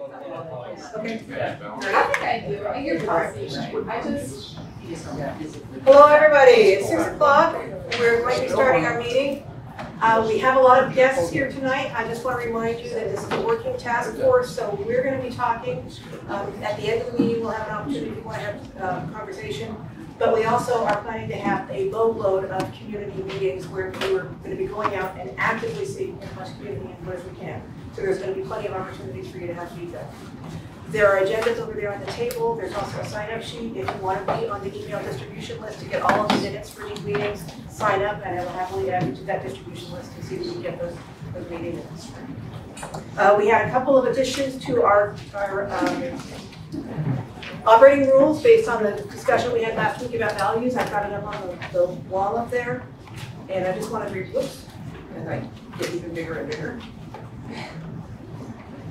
Okay. I think I do, I hear policy, right? I just, Hello, everybody. It's six o'clock. We're going to be starting our meeting. Uh, we have a lot of guests here tonight. I just want to remind you that this is a working task force, so we're going to be talking. Um, at the end of the meeting, we'll have an opportunity if you want to have uh conversation. But we also are planning to have a boatload of community meetings where we're going to be going out and actively seeking as much community input as we can. So there's going to be plenty of opportunities for you to have feedback. There are agendas over there on the table. There's also a sign-up sheet. If you want to be on the email distribution list to get all of the minutes for these meetings, sign up and I will happily add you to that distribution list to see if you can get those, those meeting minutes. Uh, we had a couple of additions to our, our, um, operating rules based on the discussion we had last week about values. I've got it up on the, the wall up there. And I just want to read, whoops, as I get even bigger and bigger.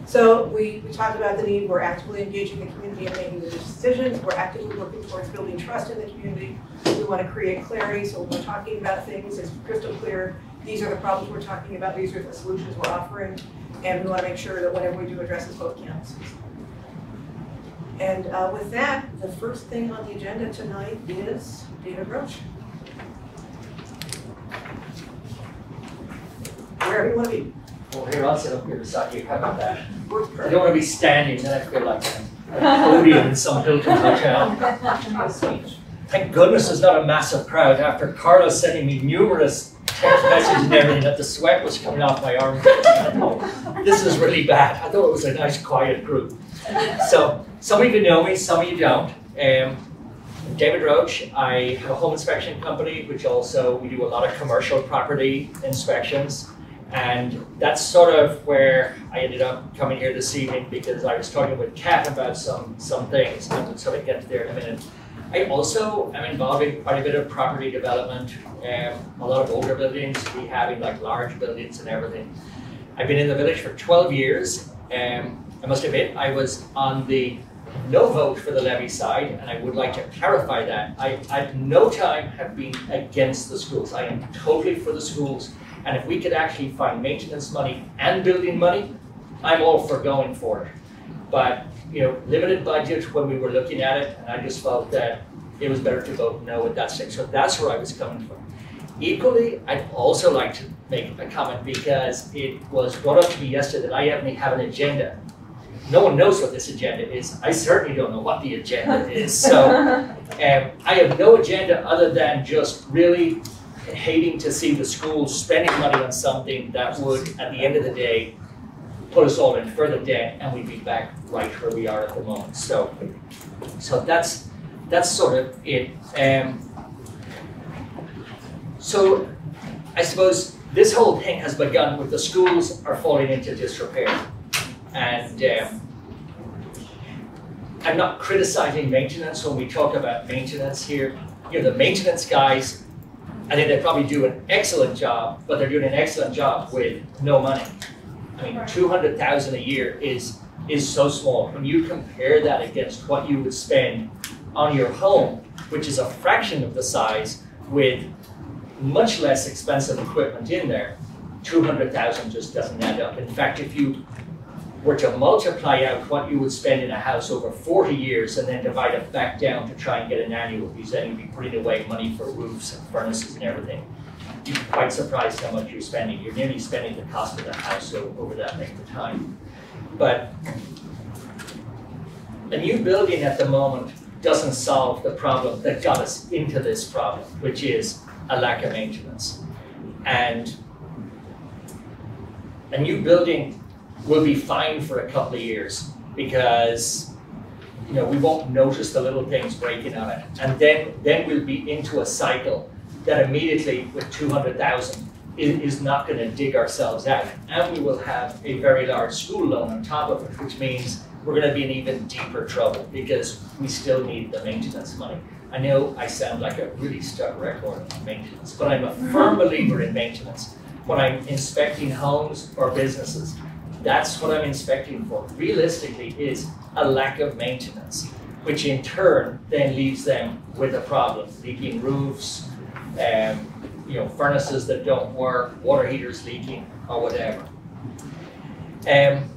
So we, we talked about the need, we're actively engaging the community in making the decisions, we're actively working towards building trust in the community. We want to create clarity, so when we're talking about things, it's crystal clear, these are the problems we're talking about, these are the solutions we're offering, and we want to make sure that whatever we do addresses both camps. And uh, with that, the first thing on the agenda tonight is David Roach. Wherever you want to be. Well, here, I'll sit up here beside you, how about that? I don't wanna be standing, then I feel like a podium in some Hilton hotel. Thank goodness there's not a massive crowd after Carla sending me numerous text messages and everything that the sweat was coming off my arm. This is really bad. I thought it was a nice quiet group. So, some of you know me, some of you don't. Um, David Roach, I have a home inspection company, which also, we do a lot of commercial property inspections. And that's sort of where I ended up coming here this evening because I was talking with Kat about some, some things, we'll sort of get there in a minute. I also am involved in quite a bit of property development, um, a lot of older buildings, we rehabbing like large buildings and everything. I've been in the village for twelve years, um, I must admit, I was on the no vote for the levy side, and I would like to clarify that. I, at no time have been against the schools, I am totally for the schools. And if we could actually find maintenance money and building money, I'm all for going for it. But, you know, limited budget when we were looking at it, and I just felt that it was better to vote no at that stage. So that's where I was coming from. Equally, I'd also like to make a comment because it was brought up to me yesterday that I haven't have an agenda. No one knows what this agenda is. I certainly don't know what the agenda is. So um, I have no agenda other than just really hating to see the schools spending money on something that would, at the end of the day, put us all in further debt and we'd be back right where we are at the moment. So, so that's that's sort of it. Um, so I suppose this whole thing has begun with the schools are falling into disrepair, and um, I'm not criticizing maintenance when we talk about maintenance here. You know, the maintenance guys I think they probably do an excellent job, but they're doing an excellent job with no money. I mean, two hundred thousand a year is is so small. When you compare that against what you would spend on your home, which is a fraction of the size, with much less expensive equipment in there, two hundred thousand just doesn't add up. In fact, if you were to multiply out what you would spend in a house over forty years and then divide it back down to try and get an annual, because then you'd be putting away money for roofs and furnaces and everything. You'd be quite surprised how much you're spending. You're nearly spending the cost of the house over that length of time. But a new building at the moment doesn't solve the problem that got us into this problem, which is a lack of maintenance. And a new building will be fine for a couple of years because you know we won't notice the little things breaking on it. And then then we'll be into a cycle that immediately with 200,000 is, is not going to dig ourselves out. And we will have a very large school loan on top of it which means we're going to be in even deeper trouble because we still need the maintenance money. I know I sound like a really stuck record on maintenance but I'm a firm believer in maintenance. When I'm inspecting homes or businesses that's what I'm inspecting for. Realistically, is a lack of maintenance, which in turn then leaves them with a problem: leaking roofs, um, you know, furnaces that don't work, water heaters leaking, or whatever. Um,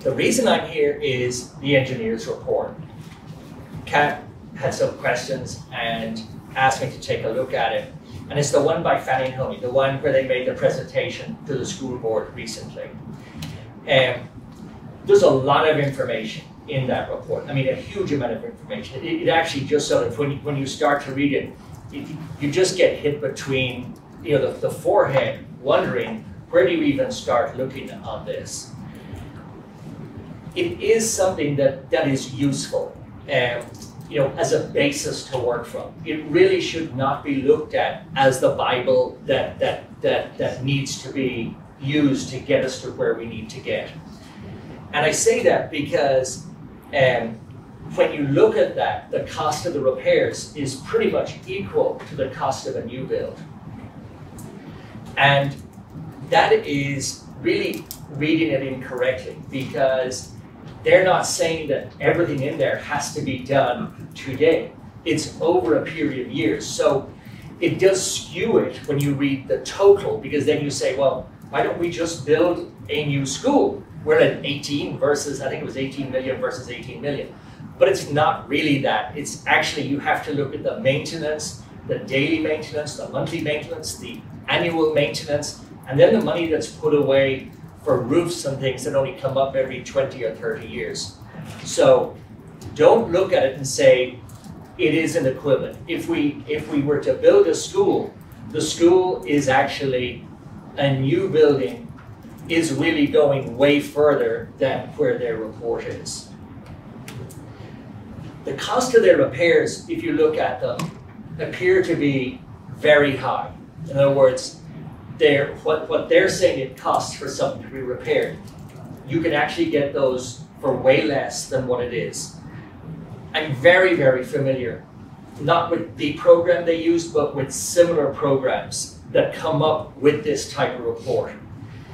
the reason I'm here is the engineer's report. Kat had some questions and asked me to take a look at it. And it's the one by Fanning Howey, the one where they made the presentation to the school board recently. Um, there's a lot of information in that report. I mean, a huge amount of information. It, it actually just sort of, when you, when you start to read it, it, you just get hit between, you know, the, the forehead, wondering where do you even start looking on this? It is something that, that is useful, um, you know, as a basis to work from. It really should not be looked at as the Bible that, that, that, that needs to be used to get us to where we need to get. And I say that because um, when you look at that, the cost of the repairs is pretty much equal to the cost of a new build. And that is really reading it incorrectly because they're not saying that everything in there has to be done today. It's over a period of years. So it does skew it when you read the total because then you say, well, why don't we just build a new school? We're at 18 versus, I think it was 18 million versus 18 million. But it's not really that. It's actually, you have to look at the maintenance, the daily maintenance, the monthly maintenance, the annual maintenance, and then the money that's put away for roofs and things that only come up every 20 or 30 years. So don't look at it and say it is an equivalent. If we if we were to build a school, the school is actually a new building is really going way further than where their report is. The cost of their repairs, if you look at them, appear to be very high. In other words, they're, what, what they're saying it costs for something to be repaired, you can actually get those for way less than what it is. I'm very, very familiar, not with the program they use, but with similar programs that come up with this type of report.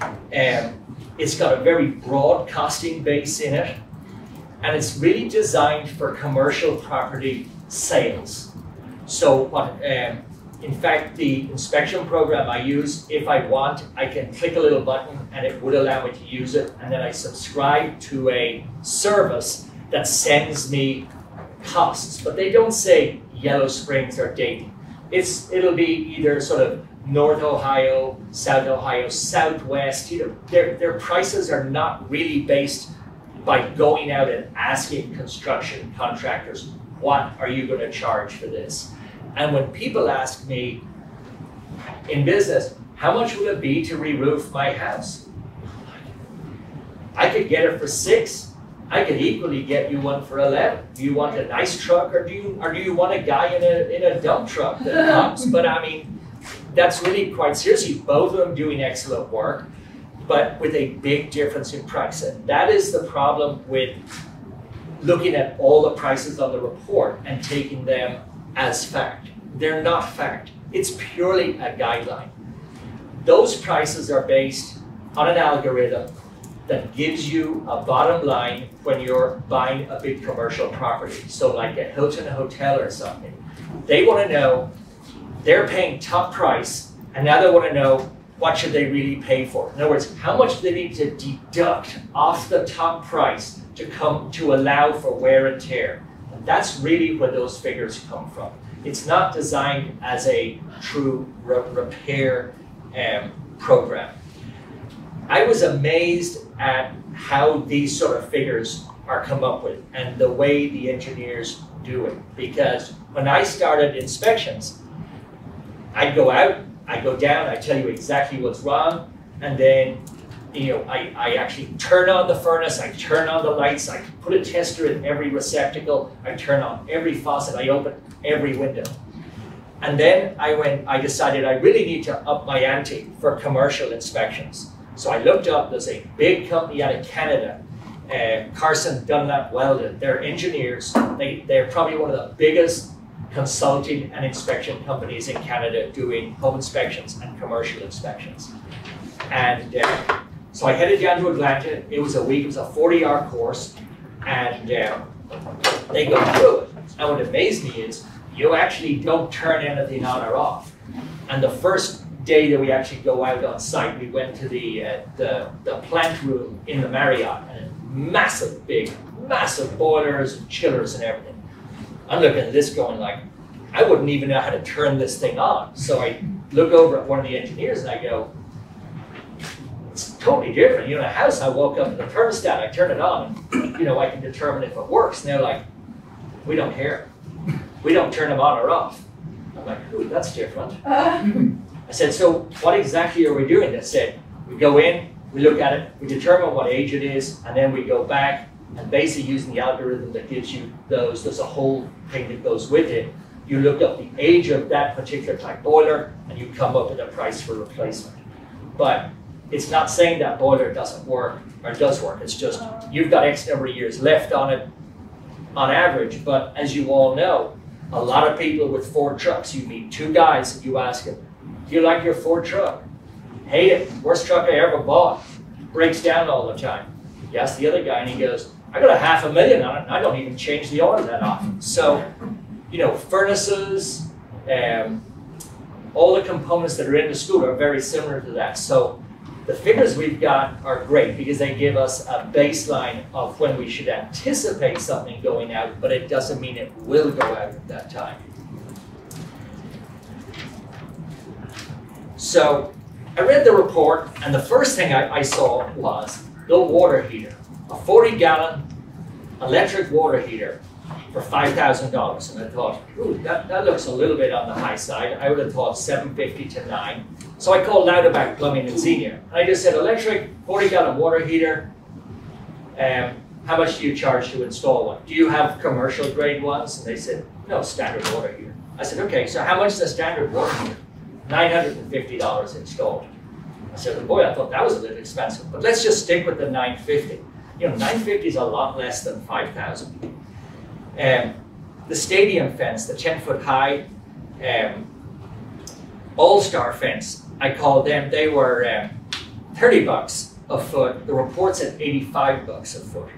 Um, it's got a very broad costing base in it, and it's really designed for commercial property sales. So what um, in fact, the inspection program I use, if I want, I can click a little button and it would allow me to use it. And then I subscribe to a service that sends me costs. But they don't say Yellow Springs or Dayton. It's, it'll be either sort of North Ohio, South Ohio, Southwest. You know, their, their prices are not really based by going out and asking construction contractors, what are you going to charge for this? And when people ask me in business, how much would it be to re-roof my house? I could get it for six. I could equally get you one for eleven. Do you want a nice truck, or do you, or do you want a guy in a in a dump truck that comes? but I mean, that's really quite seriously. Both of them doing excellent work, but with a big difference in price. And that is the problem with looking at all the prices on the report and taking them as fact. They're not fact. It's purely a guideline. Those prices are based on an algorithm that gives you a bottom line when you're buying a big commercial property. So like a Hilton hotel or something. They want to know they're paying top price and now they want to know what should they really pay for. In other words, how much do they need to deduct off the top price to come to allow for wear and tear. And that's really where those figures come from. It's not designed as a true re repair um, program. I was amazed at how these sort of figures are come up with and the way the engineers do it. Because when I started inspections, I'd go out, I'd go down, I'd tell you exactly what's wrong, and then you know, I, I actually turn on the furnace, I turn on the lights, I put a tester in every receptacle, I turn on every faucet, I open every window. And then I went, I decided I really need to up my ante for commercial inspections. So I looked up, there's a big company out of Canada, uh, Carson Dunlop Weldon. They're engineers. They, they're probably one of the biggest consulting and inspection companies in Canada doing home inspections and commercial inspections. And uh, so I headed down to Atlanta. It was a week, it was a 40 hour course, and um, they go through it. And what amazed me is you actually don't turn anything on or off. And the first day that we actually go out on site, we went to the, uh, the, the plant room in the Marriott, and massive, big, massive boilers and chillers and everything. I'm looking at this going like, I wouldn't even know how to turn this thing on. So I look over at one of the engineers and I go, it's totally different. You know, in a house, I walk up to the thermostat, I turn it on, and, you know, I can determine if it works. And they're like, we don't care. We don't turn them on or off. I'm like, ooh, that's different. I said, so what exactly are we doing? They said, we go in, we look at it, we determine what age it is, and then we go back and basically using the algorithm that gives you those, there's a whole thing that goes with it. You look up the age of that particular type boiler and you come up with a price for replacement. But it's not saying that boiler doesn't work or does work. It's just you've got X number of years left on it on average. But as you all know, a lot of people with Ford trucks, you meet two guys and you ask them, Do you like your Ford truck? Hate it. Worst truck I ever bought. Breaks down all the time. You ask the other guy and he goes, I got a half a million on it. I don't even change the oil that often. So, you know, furnaces, um, all the components that are in the school are very similar to that. So the figures we've got are great because they give us a baseline of when we should anticipate something going out, but it doesn't mean it will go out at that time. So I read the report, and the first thing I, I saw was the water heater, a 40 gallon electric water heater for $5,000. And I thought, ooh, that, that looks a little bit on the high side. I would have thought 750 to 9 So I called Louderback Plumbing in Xenia. And I just said, electric 40 gallon water heater, um, how much do you charge to install one? Do you have commercial grade ones? And they said, no, standard water heater. I said, okay, so how much is a standard water heater? $950 installed. I said, well, boy, I thought that was a little expensive, but let's just stick with the 950. You know, 950 is a lot less than 5,000. Um, the stadium fence, the 10 foot high um, all-star fence, I called them, they were um, 30 bucks a foot. The report's at 85 bucks a foot.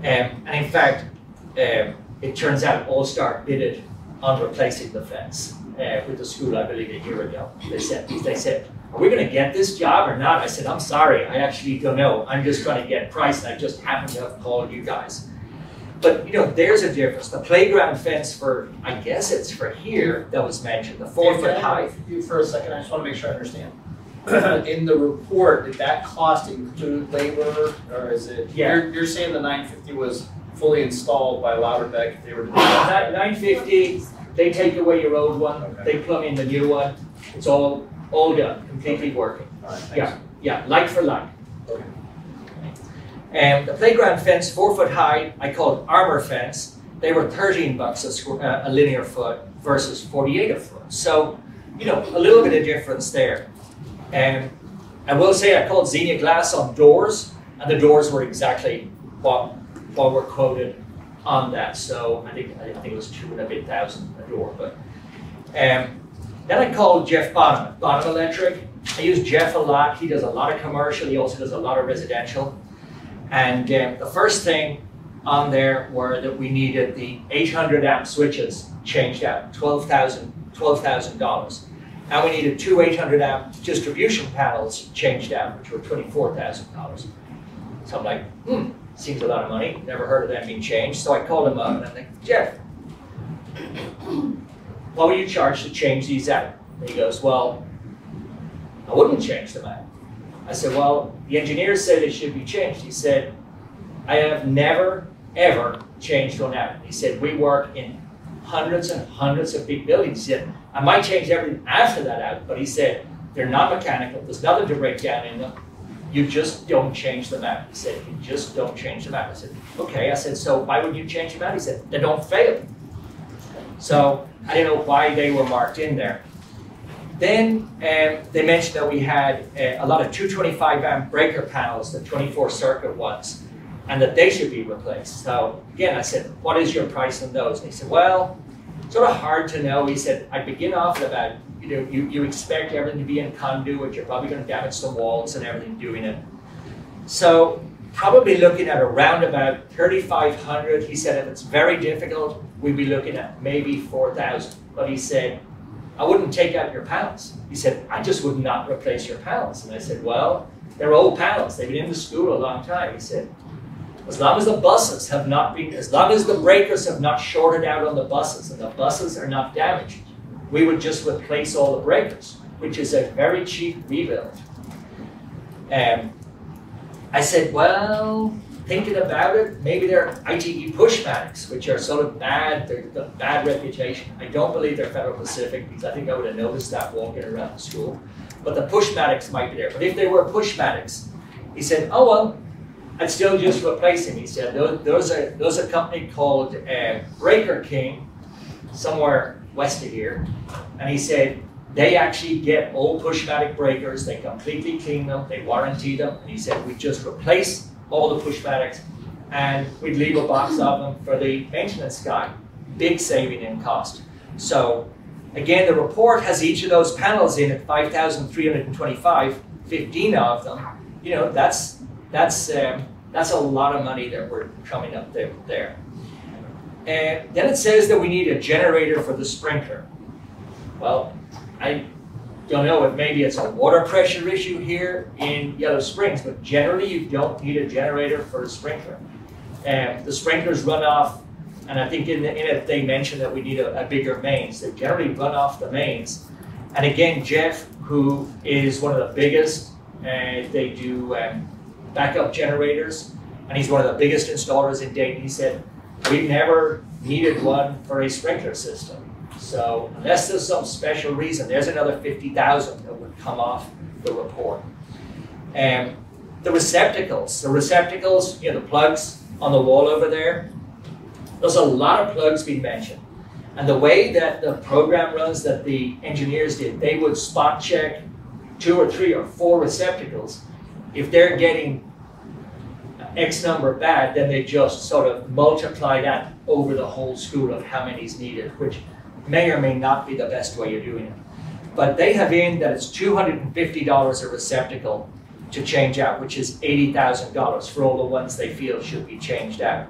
Um, and in fact, um, it turns out All-Star bidded on replacing the fence uh, with the school, I believe, a year ago. They said, they said, are we going to get this job or not? I said, I'm sorry, I actually don't know. I'm just trying to get price, and I just happen to have called you guys. But you know, there's a difference. The playground fence for, I guess it's for here that was mentioned, the four foot can uh, high. You for a second, I just wanna make sure I understand. In the report, did that cost include labor, or is it, Yeah. you're, you're saying the nine fifty was fully installed by Louderback if they were to do that? nine fifty, they take away your old one, Okay. they plumb in the new one. It's all, all done, completely working. Alright. Yeah, yeah, like for like. Okay. And the playground fence, four foot high, I called armor fence. They were thirteen bucks a square, uh, a linear foot versus forty-eight a foot. So, you know, a little bit of difference there. And I will say I called Xenia Glass on doors, and the doors were exactly what what were quoted on that. So I think I think it was two and a bit thousand a door. But um, then I called Jeff Bottom, Bottom Electric. I use Jeff a lot. He does a lot of commercial. He also does a lot of residential. And um, the first thing on there were that we needed the 800 amp switches changed out, $12,000 $12,000. And we needed two 800 amp distribution panels changed out, which were $24,000. So I'm like, hmm, seems a lot of money. Never heard of them being changed. So I called him up and I'm like, Jeff, what will you charge to change these out? And he goes, well, I wouldn't change them out. I said, well, the engineers said it should be changed. He said, I have never, ever changed one out. He said, we work in hundreds and hundreds of big buildings. He said, I might change everything after that out, but he said, they're not mechanical. There's nothing to break down in them. You just don't change them out. He said, you just don't change them out. I said, okay. I said, so why would you change them out? He said, they don't fail. So I didn't know why they were marked in there. Then um, they mentioned that we had uh, a lot of 225 amp breaker panels, the 24 circuit ones, and that they should be replaced. So again, I said, what is your price on those? And he said, well, sort of hard to know. He said, I begin off at about, you know, you, you expect everything to be in conduit, you're probably going to damage some walls and everything doing it. So probably looking at around about 3,500. He said, if it's very difficult, we'd be looking at maybe 4,000. But he said, I wouldn't take out your panels. He said, I just would not replace your panels. And I said, well, they're old panels. They've been in the school a long time. He said, As long as the buses have not been, as long as the breakers have not shorted out on the buses and the buses are not damaged, we would just replace all the breakers, which is a very cheap rebuild. Um, I said, well, thinking about it, maybe they're ITE pushbacks, which are sort of bad, they're got bad reputation. I don't believe they're Federal Pacific because I think I would have noticed that walking around the school. But the pushmatics might be there. But if they were pushmatics, he said, oh well, I'd still just replace them. He said, "There- there's a, there's a company called uh, Breaker King, somewhere west of here. And he said, they actually get old pushmatic breakers, they completely clean them, they warranty them. And he said, we just replace all the pushmatics and we'd leave a box of them for the maintenance guy. Big saving in cost. So again, the report has each of those panels in at 5,325, 15 of them. You know, that's, that's, um, that's a lot of money that we're coming up there. there. And then it says that we need a generator for the sprinkler. Well, I don't know if maybe it's a water pressure issue here in Yellow Springs, but generally you don't need a generator for a sprinkler. And the sprinklers run off, and I think in, the, in it they mentioned that we need a, a bigger mains. They generally run off the mains. And again, Jeff, who is one of the biggest, and they do um, backup generators, and he's one of the biggest installers in Dayton. He said, We've never needed one for a sprinkler system. So unless there's some special reason, there's another 50,000 that would come off the report. Um, the receptacles, the receptacles, you know, the plugs on the wall over there, there's a lot of plugs being mentioned. And the way that the program runs that the engineers did, they would spot check two or three or four receptacles. If they're getting X number bad, then they just sort of multiply that over the whole school of how many is needed, which may or may not be the best way of doing it. But they have in that it's $250 a receptacle to change out, which is $80,000 for all the ones they feel should be changed out.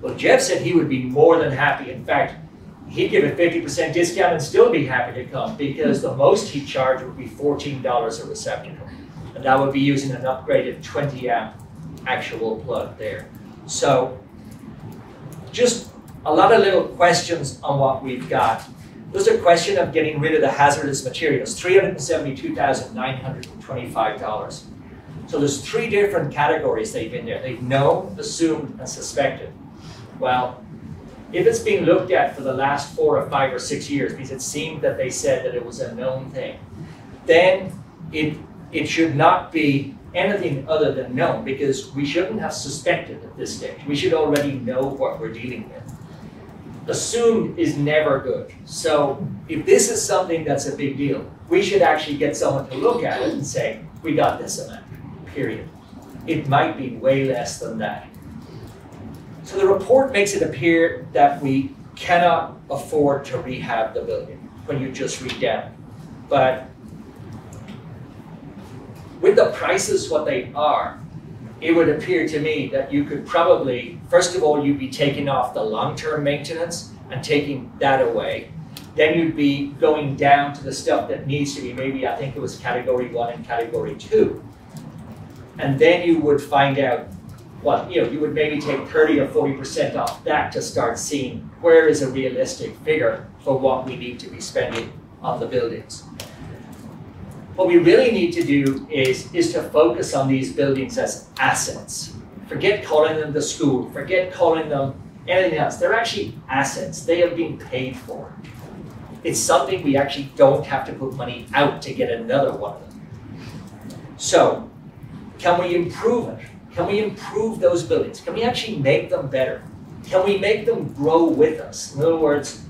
Well, Jeff said he would be more than happy. In fact, he'd give a 50% discount and still be happy to come because the most he'd charge would be $14 a receptacle. And that would be using an upgraded 20 amp actual plug there. So just a lot of little questions on what we've got. There's a question of getting rid of the hazardous materials, $372,925. So there's three different categories they've in there. They've known, assumed, and suspected. Well, if it's been looked at for the last four or five or six years, because it seemed that they said that it was a known thing, then it, it should not be anything other than known, because we shouldn't have suspected at this stage. We should already know what we're dealing with. Assumed is never good. So if this is something that's a big deal, we should actually get someone to look at it and say, we got this amount, period. It might be way less than that. So the report makes it appear that we cannot afford to rehab the building when you just read down. But with the prices what they are, it would appear to me that you could probably, first of all, you'd be taking off the long-term maintenance and taking that away. Then you'd be going down to the stuff that needs to be, maybe I think it was category one and category two. And then you would find out what, you know, you would maybe take 30 or 40% off that to start seeing where is a realistic figure for what we need to be spending on the buildings. What we really need to do is, is to focus on these buildings as assets. Forget calling them the school, forget calling them anything else. They're actually assets. They have been paid for. It's something we actually don't have to put money out to get another one of them. So, can we improve it? Can we improve those buildings? Can we actually make them better? Can we make them grow with us? In other words,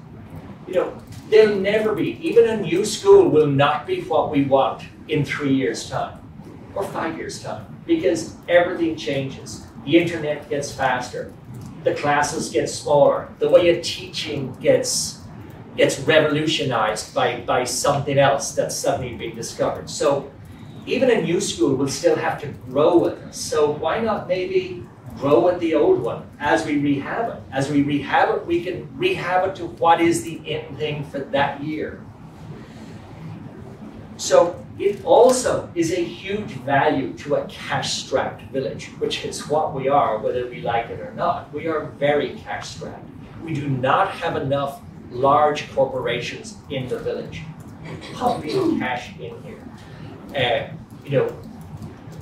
you know, they'll never be, even a new school will not be what we want in three years' time or five years' time because everything changes. The internet gets faster, the classes get smaller, the way of teaching gets gets revolutionized by, by something else that's suddenly being discovered. So even a new school will still have to grow with us. So why not maybe grow with the old one as we rehab it? As we rehab it, we can rehab it to what is the end thing for that year. So it also is a huge value to a cash-strapped village, which is what we are, whether we like it or not. We are very cash-strapped. We do not have enough large corporations in the village pumping cash in here. Uh, you know,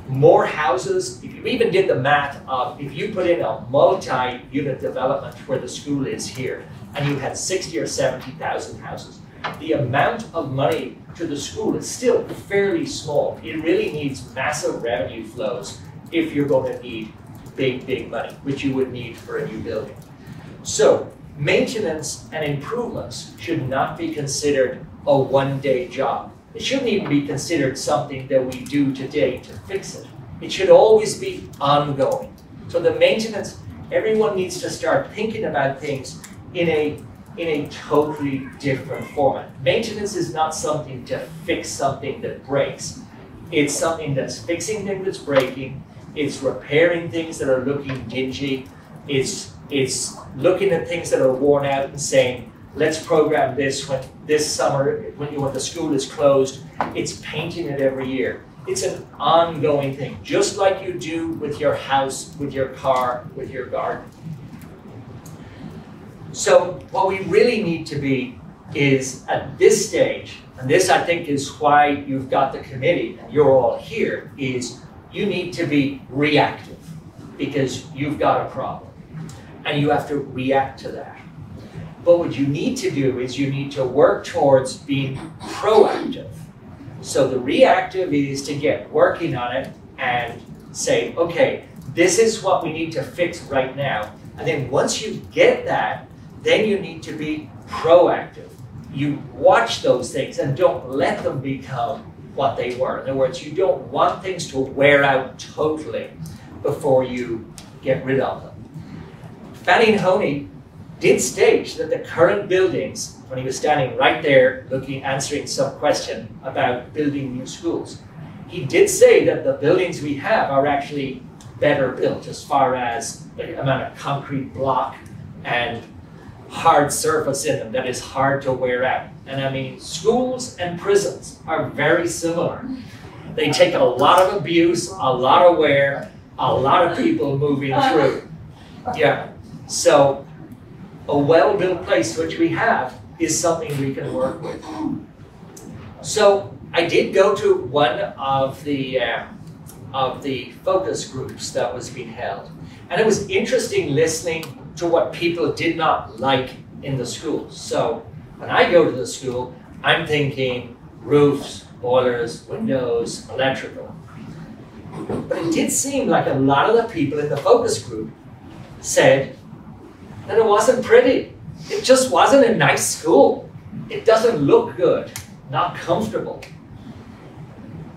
more houses, if you even did the math of, if you put in a multi-unit development where the school is here, and you had 60 or 70,000 houses, the amount of money to the school is still fairly small. It really needs massive revenue flows if you're going to need big, big money, which you would need for a new building. So maintenance and improvements should not be considered a one-day job. It shouldn't even be considered something that we do today to fix it. It should always be ongoing. So the maintenance, everyone needs to start thinking about things in a in a totally different format. Maintenance is not something to fix something that breaks. It's something that's fixing things that's breaking. It's repairing things that are looking dingy. It's it's looking at things that are worn out and saying, let's program this when this summer when, when the school is closed. It's painting it every year. It's an ongoing thing, just like you do with your house, with your car, with your garden. So what we really need to be is at this stage, and this I think is why you've got the committee and you're all here, is you need to be reactive because you've got a problem and you have to react to that. But what you need to do is you need to work towards being proactive. So the reactive is to get working on it and say, okay, this is what we need to fix right now. And then once you get that, then you need to be proactive. You watch those things and don't let them become what they were. In other words, you don't want things to wear out totally before you get rid of them. Fanning Howey did state that the current buildings, when he was standing right there looking, answering some question about building new schools, he did say that the buildings we have are actually better built as far as the amount of concrete block and hard surface in them that is hard to wear out. And I mean, schools and prisons are very similar. They take a lot of abuse, a lot of wear, a lot of people moving through. Yeah. So a well-built place, which we have, is something we can work with. So I did go to one of the uh, of the focus groups that was being held, and it was interesting listening to what people did not like in the schools. So when I go to the school, I'm thinking roofs, boilers, windows, electrical. But it did seem like a lot of the people in the focus group said that it wasn't pretty. It just wasn't a nice school. It doesn't look good, not comfortable.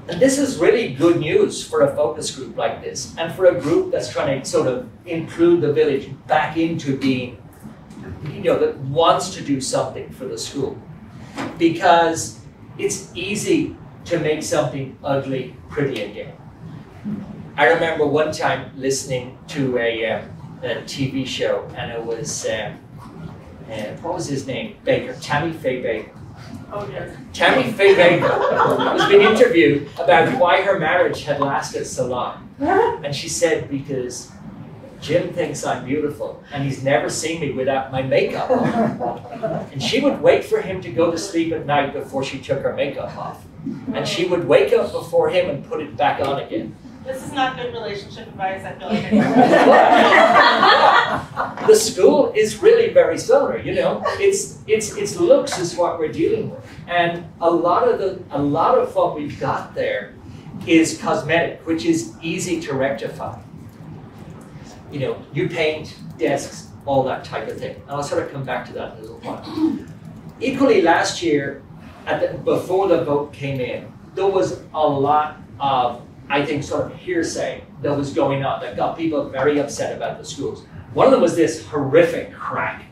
And this is really good news for a focus group like this, and for a group that's trying to sort of include the village back into being, you know, that wants to do something for the school. Because it's easy to make something ugly pretty again. I remember one time listening to a, uh, a TV show, and it was, uh, uh, what was his name? Bakker, Tammy Faye Bakker. Oh, yes. Tammy Faye Bakker was being interviewed about why her marriage had lasted so long. And she said, because Jim thinks I'm beautiful and he's never seen me without my makeup on. And she would wait for him to go to sleep at night before she took her makeup off. And she would wake up before him and put it back on again. This is not good relationship advice, I feel like. The school is really very similar, you know. It's it's its looks is what we're dealing with. And a lot of the a lot of what we've got there is cosmetic, which is easy to rectify. You know, you paint desks, all that type of thing. And I'll sort of come back to that in a little while. Equally last year, at the, before the vote came in, there was a lot of I think, sort of hearsay that was going on that got people very upset about the schools. One of them was this horrific crack,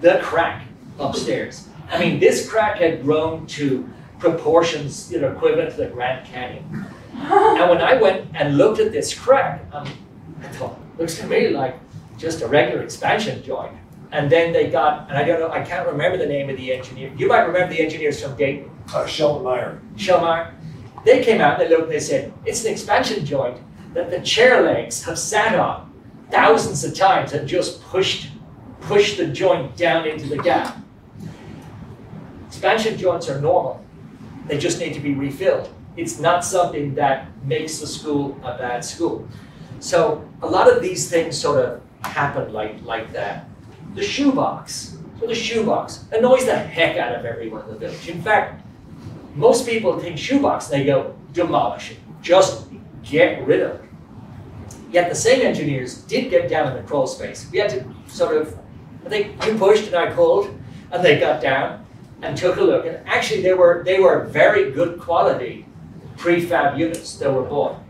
the crack upstairs. I mean, this crack had grown to proportions you know, equivalent to the Grand Canyon. And when I went and looked at this crack, um, I thought, looks to me like just a regular expansion joint. And then they got, and I don't know, I can't remember the name of the engineer. You might remember the engineers from Dayton. Uh, Sheldon Meyer. They came out, they looked, they said, it's an expansion joint that the chair legs have sat on thousands of times and just pushed, pushed the joint down into the gap. Expansion joints are normal. They just need to be refilled. It's not something that makes the school a bad school. So a lot of these things sort of happen like, like that. The shoebox. So the shoebox annoys the heck out of everyone in the village. In fact, most people think shoebox, they go, demolish it. Just get rid of it. Yet the same engineers did get down in the crawl space. We had to sort of, I think you pushed and I pulled, and they got down and took a look. And actually, they were they were very good quality prefab units that were bought.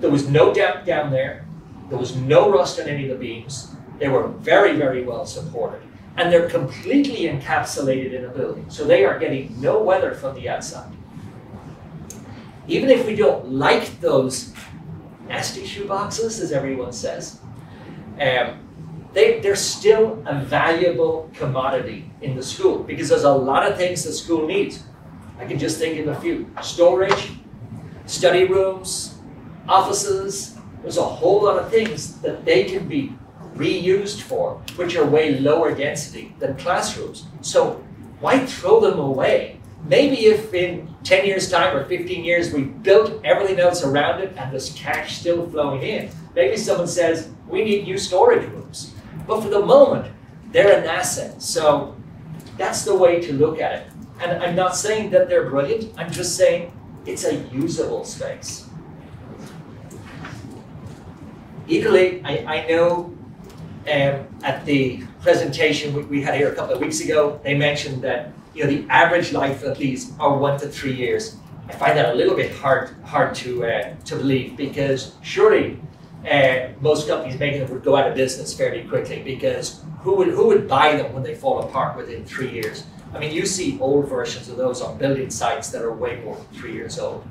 There was no damp down there. There was no rust on any of the beams. They were very, very well supported. And they're completely encapsulated in a building. So they are getting no weather from the outside. Even if we don't like those nasty shoe boxes, as everyone says, um, they, they're still a valuable commodity in the school because there's a lot of things the school needs. I can just think of a few. Storage, study rooms, offices. There's a whole lot of things that they can be reused for, which are way lower density than classrooms. So why throw them away? Maybe if in 10 years' time or 15 years we built everything else around it and there's cash still flowing in, maybe someone says, we need new storage rooms. But for the moment, they're an asset. So that's the way to look at it. And I'm not saying that they're brilliant, I'm just saying it's a usable space. Equally, I, I know um, at the presentation we, we had here a couple of weeks ago, they mentioned that you know the average life of these are one to three years. I find that a little bit hard hard to uh, to believe because surely uh, most companies making them would go out of business fairly quickly because who would who would buy them when they fall apart within three years? I mean, you see old versions of those on building sites that are way more than three years old.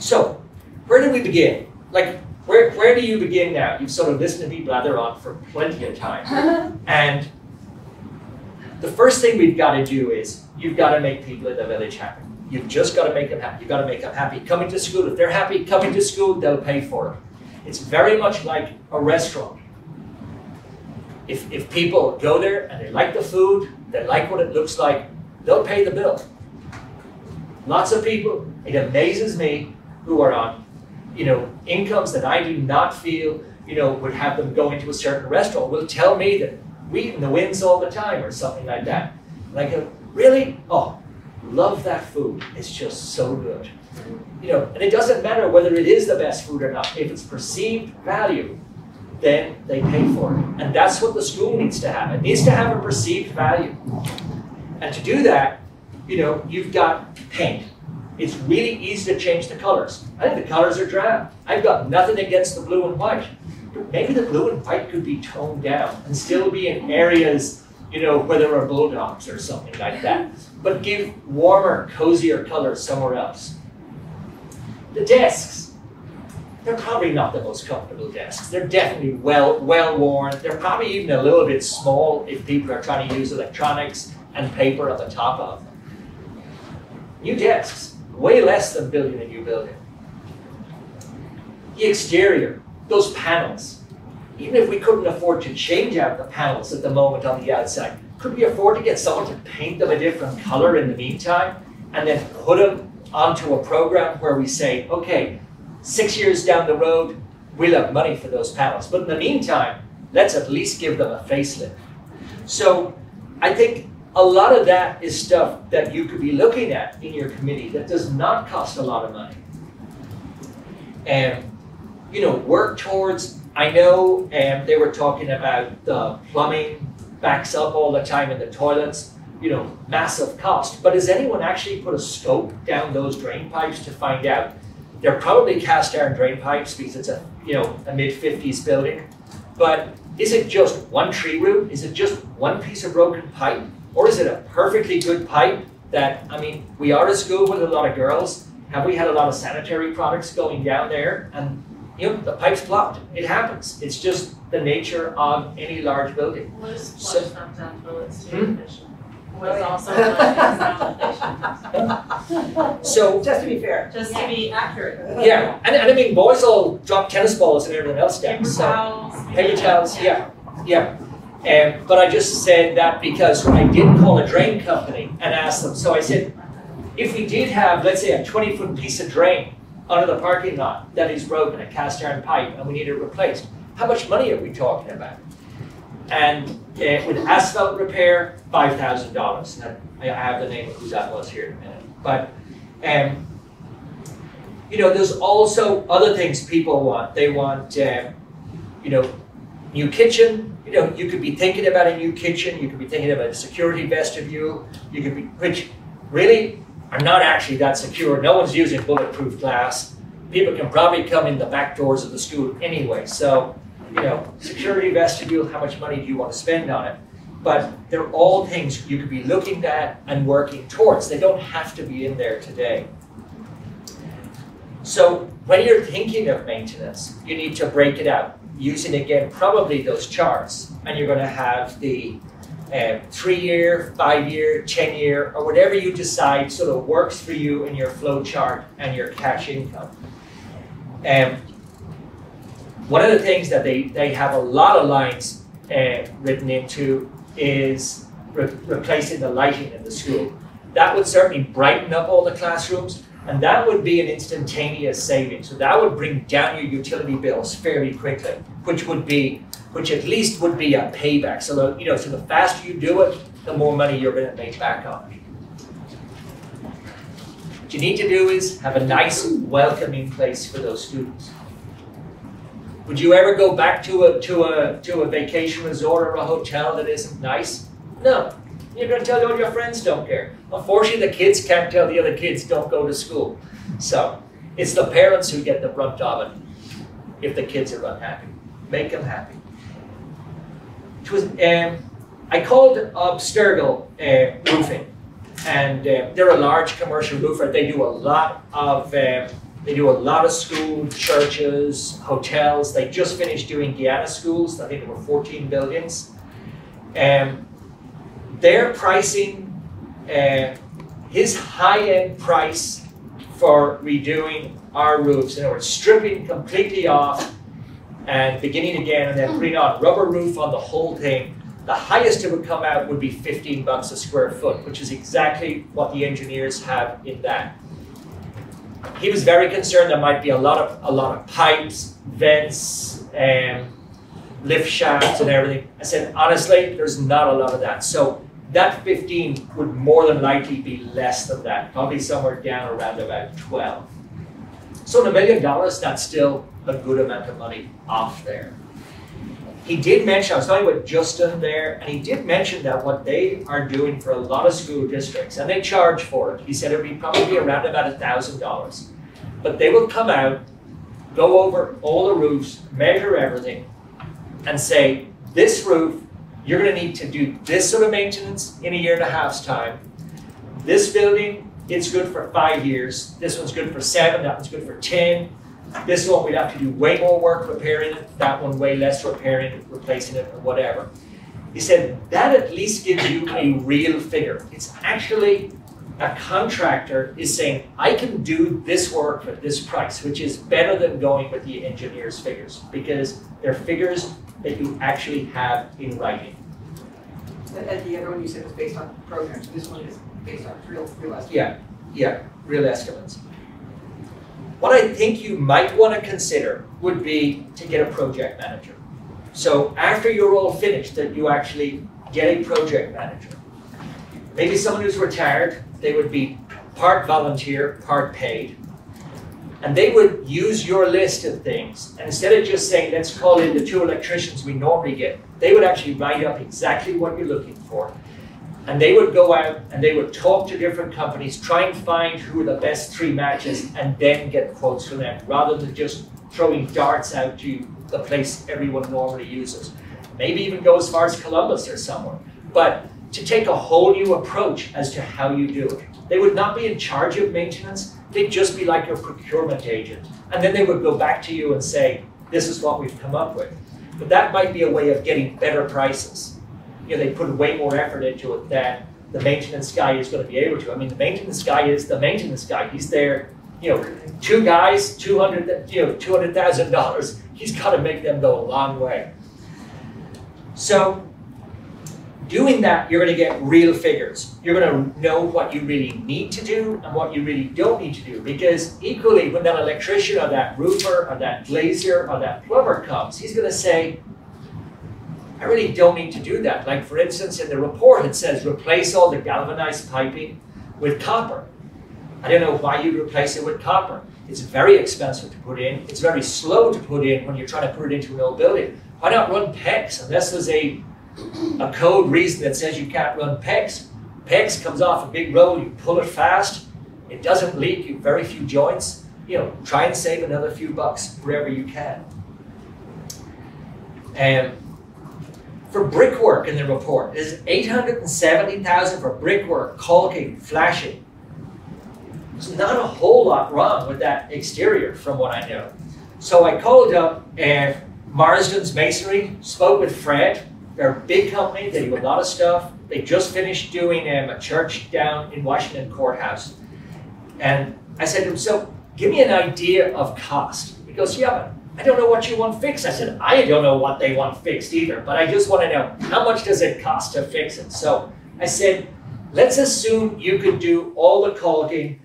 So, where do we begin? Like, where, where do you begin now? You've sort of listened to me blather on for plenty of time. and the first thing we've got to do is you've got to make people in the village happy. You've just got to make them happy. You've got to make them happy. Coming to school, if they're happy coming to school, they'll pay for it. It's very much like a restaurant. If, if people go there and they like the food, they like what it looks like, they'll pay the bill. Lots of people, it amazes me, who are on, you know, incomes that I do not feel, you know, would have them go into a certain restaurant, will tell me that we eat in the Winds all the time or something like that. And I go, really? Oh, love that food. It's just so good. You know, and it doesn't matter whether it is the best food or not. If it's perceived value, then they pay for it. And that's what the school needs to have. It needs to have a perceived value. And to do that, you know, you've got paint. It's really easy to change the colors. I think the colors are drab. I've got nothing against the blue and white. But maybe the blue and white could be toned down and still be in areas, you know, where there are bulldogs or something like that. But give warmer, cozier colors somewhere else. The desks. They're probably not the most comfortable desks. They're definitely well well worn. They're probably even a little bit small if people are trying to use electronics and paper at the top of them. New desks, way less than building a new building. The exterior, those panels. Even if we couldn't afford to change out the panels at the moment on the outside, could we afford to get someone to paint them a different color in the meantime and then put them onto a program where we say, okay, six years down the road, we'll have money for those panels. But in the meantime, let's at least give them a facelift. So I think a lot of that is stuff that you could be looking at in your committee that does not cost a lot of money. And, you know, work towards, I know um, they were talking about the plumbing backs up all the time in the toilets, you know, massive cost. But has anyone actually put a scope down those drain pipes to find out? They're probably cast iron drain pipes because it's a, you know, a mid 50s building. But is it just one tree root? Is it just one piece of broken pipe? Or is it a perfectly good pipe that, I mean, we are a school with a lot of girls. Have we had a lot of sanitary products going down there? And, you know, the pipe's blocked. It happens. It's just the nature of any large building. We'll So- down toilets to Hmm? was also So, Just to be fair. Just to be accurate. yeah, and, and I mean, boys will drop tennis balls and everything else down, Paper so. towels. Paper towels, yeah, yeah. Um, but I just said that because I did call a drain company and ask them, so I said, if we did have, let's say, a twenty foot piece of drain under the parking lot that is broken, a cast iron pipe, and we need it replaced, how much money are we talking about? And uh, with asphalt repair, five thousand dollars. I have the name of who that was here in a minute. But, um, you know, there's also other things people want. They want, um, you know, new kitchen. You know, you could be thinking about a new kitchen. You could be thinking about a security vestibule. You could be, which really are not actually that secure. No one's using bulletproof glass. People can probably come in the back doors of the school anyway. So, you know, security vestibule, how much money do you want to spend on it? But they're all things you could be looking at and working towards. They don't have to be in there today. So when you're thinking of maintenance, you need to break it out using again probably those charts. And you're going to have the uh, three year, five year, 10 year, or whatever you decide sort of works for you in your flow chart and your cash income. Um, one of the things that they, they have a lot of lines uh, written into is re- replacing the lighting in the school. That would certainly brighten up all the classrooms, and that would be an instantaneous saving. So that would bring down your utility bills fairly quickly, which would be, which at least would be a payback. So the, you know, so the faster you do it, the more money you're going to make back on. What you need to do is have a nice, welcoming place for those students. Would you ever go back to a to a to a vacation resort or a hotel that isn't nice? No. You're going to tell all your friends don't care. Unfortunately, the kids can't tell the other kids don't go to school. So it's the parents who get the brunt of it if the kids are unhappy. Make them happy. Was, um, I called up uh, Roofing, and uh, they're a large commercial roofer. They do a lot of um, they do a lot of school, churches, hotels. They just finished doing Guyana schools. I think there were 14 buildings. Um, their pricing, uh, his high-end price for redoing our roofs, in other words, stripping completely off and beginning again and then putting on rubber roof on the whole thing, the highest it would come out would be 15 bucks a square foot, which is exactly what the engineers have in that he was very concerned there might be a lot of a lot of pipes, vents, um, lift shafts, and everything. I said honestly, there's not a lot of that. So that 15 would more than likely be less than that, probably somewhere down around about 12. So in a million dollars, that's still a good amount of money off there. He did mention, I was talking with Justin there, and he did mention that what they are doing for a lot of school districts, and they charge for it, he said it would be probably around about a thousand dollars. But they will come out, go over all the roofs, measure everything, and say, this roof, you're gonna need to do this sort of maintenance in a year and a half's time. This building, it's good for five years. This one's good for seven, that one's good for 10. This one, we'd have to do way more work repairing it, that one way less repairing it, replacing it, or whatever. He said, that at least gives you a real figure. It's actually, a contractor is saying, I can do this work for this price, which is better than going with the engineer's figures, because they're figures that you actually have in writing. And the other one you said was based on programs, this one is based on real, real estimates. Yeah, yeah, real estimates. What I think you might want to consider would be to get a project manager. So after you're all finished, that you actually get a project manager. Maybe someone who's retired, they would be part volunteer, part paid. And they would use your list of things. And instead of just saying, let's call in the two electricians we normally get, they would actually write up exactly what you're looking for. And they would go out and they would talk to different companies, try and find who are the best three matches, and then get quotes from them, rather than just throwing darts out to the place everyone normally uses. Maybe even go as far as Columbus or somewhere. But to take a whole new approach as to how you do it. They would not be in charge of maintenance, they'd just be like your procurement agent. And then they would go back to you and say, this is what we've come up with. But that might be a way of getting better prices. You know, they put way more effort into it than the maintenance guy is going to be able to. I mean, the maintenance guy is the maintenance guy. He's there, you know, two guys, two hundred, you know, two hundred thousand dollars. He's got to make them go a long way. So, doing that, you're going to get real figures. You're going to know what you really need to do and what you really don't need to do. Because equally, when that electrician or that roofer or that glazier or that plumber comes, he's going to say, I really don't need to do that. Like for instance, in the report it says replace all the galvanized piping with copper. I don't know why you'd replace it with copper. It's very expensive to put in. It's very slow to put in when you're trying to put it into an old building. Why not run PEX? Unless there's a, a code reason that says you can't run PEX. PEX comes off a big roll, you pull it fast, it doesn't leak, you very few joints. You know, try and save another few bucks wherever you can. And for brickwork in the report, there's 870,000 for brickwork, caulking, flashing. There's not a whole lot wrong with that exterior from what I know. So I called up uh, Marsden's Masonry, spoke with Fred. They're a big company, they do a lot of stuff. They just finished doing um, a church down in Washington Courthouse. And I said to him, so give me an idea of cost. He goes, yeah, but I don't know what you want fixed. I said, I don't know what they want fixed either, but I just want to know how much does it cost to fix it? So I said, let's assume you could do all the caulking,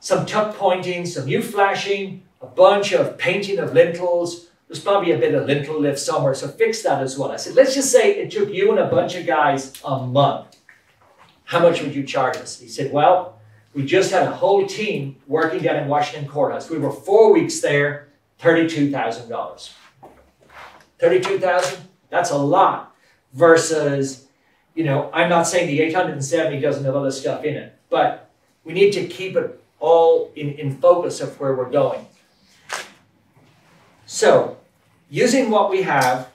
some tuck pointing, some new flashing, a bunch of painting of lintels. There's probably a bit of lintel lift somewhere, so fix that as well. I said, let's just say it took you and a bunch of guys a month. How much would you charge us? He said, well, we just had a whole team working down in Washington Courthouse. We were four weeks there, $32,000. 32,000, that's a lot versus, you know, I'm not saying the 870 doesn't have other stuff in it, but we need to keep it all in, in focus of where we're going. So, using what we have,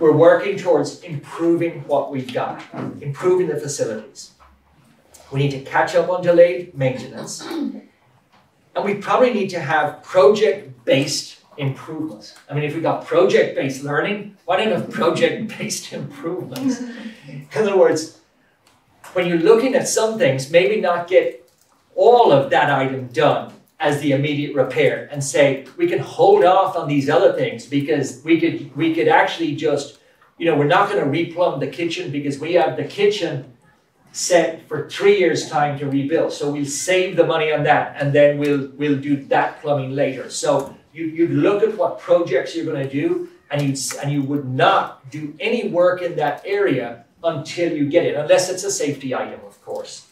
we're working towards improving what we've got, improving the facilities. We need to catch up on delayed maintenance. And we probably need to have project-based improvements. I mean, if we've got project-based learning, why not have project-based improvements? In other words, when you're looking at some things, maybe not get all of that item done as the immediate repair and say we can hold off on these other things because we could we could actually just you know we're not going to replumb the kitchen because we have the kitchen set for three years time to rebuild. So we'll save the money on that and then we'll we'll do that plumbing later. So you you'd look at what projects you're going to do and you and you would not do any work in that area until you get it unless it's a safety item of course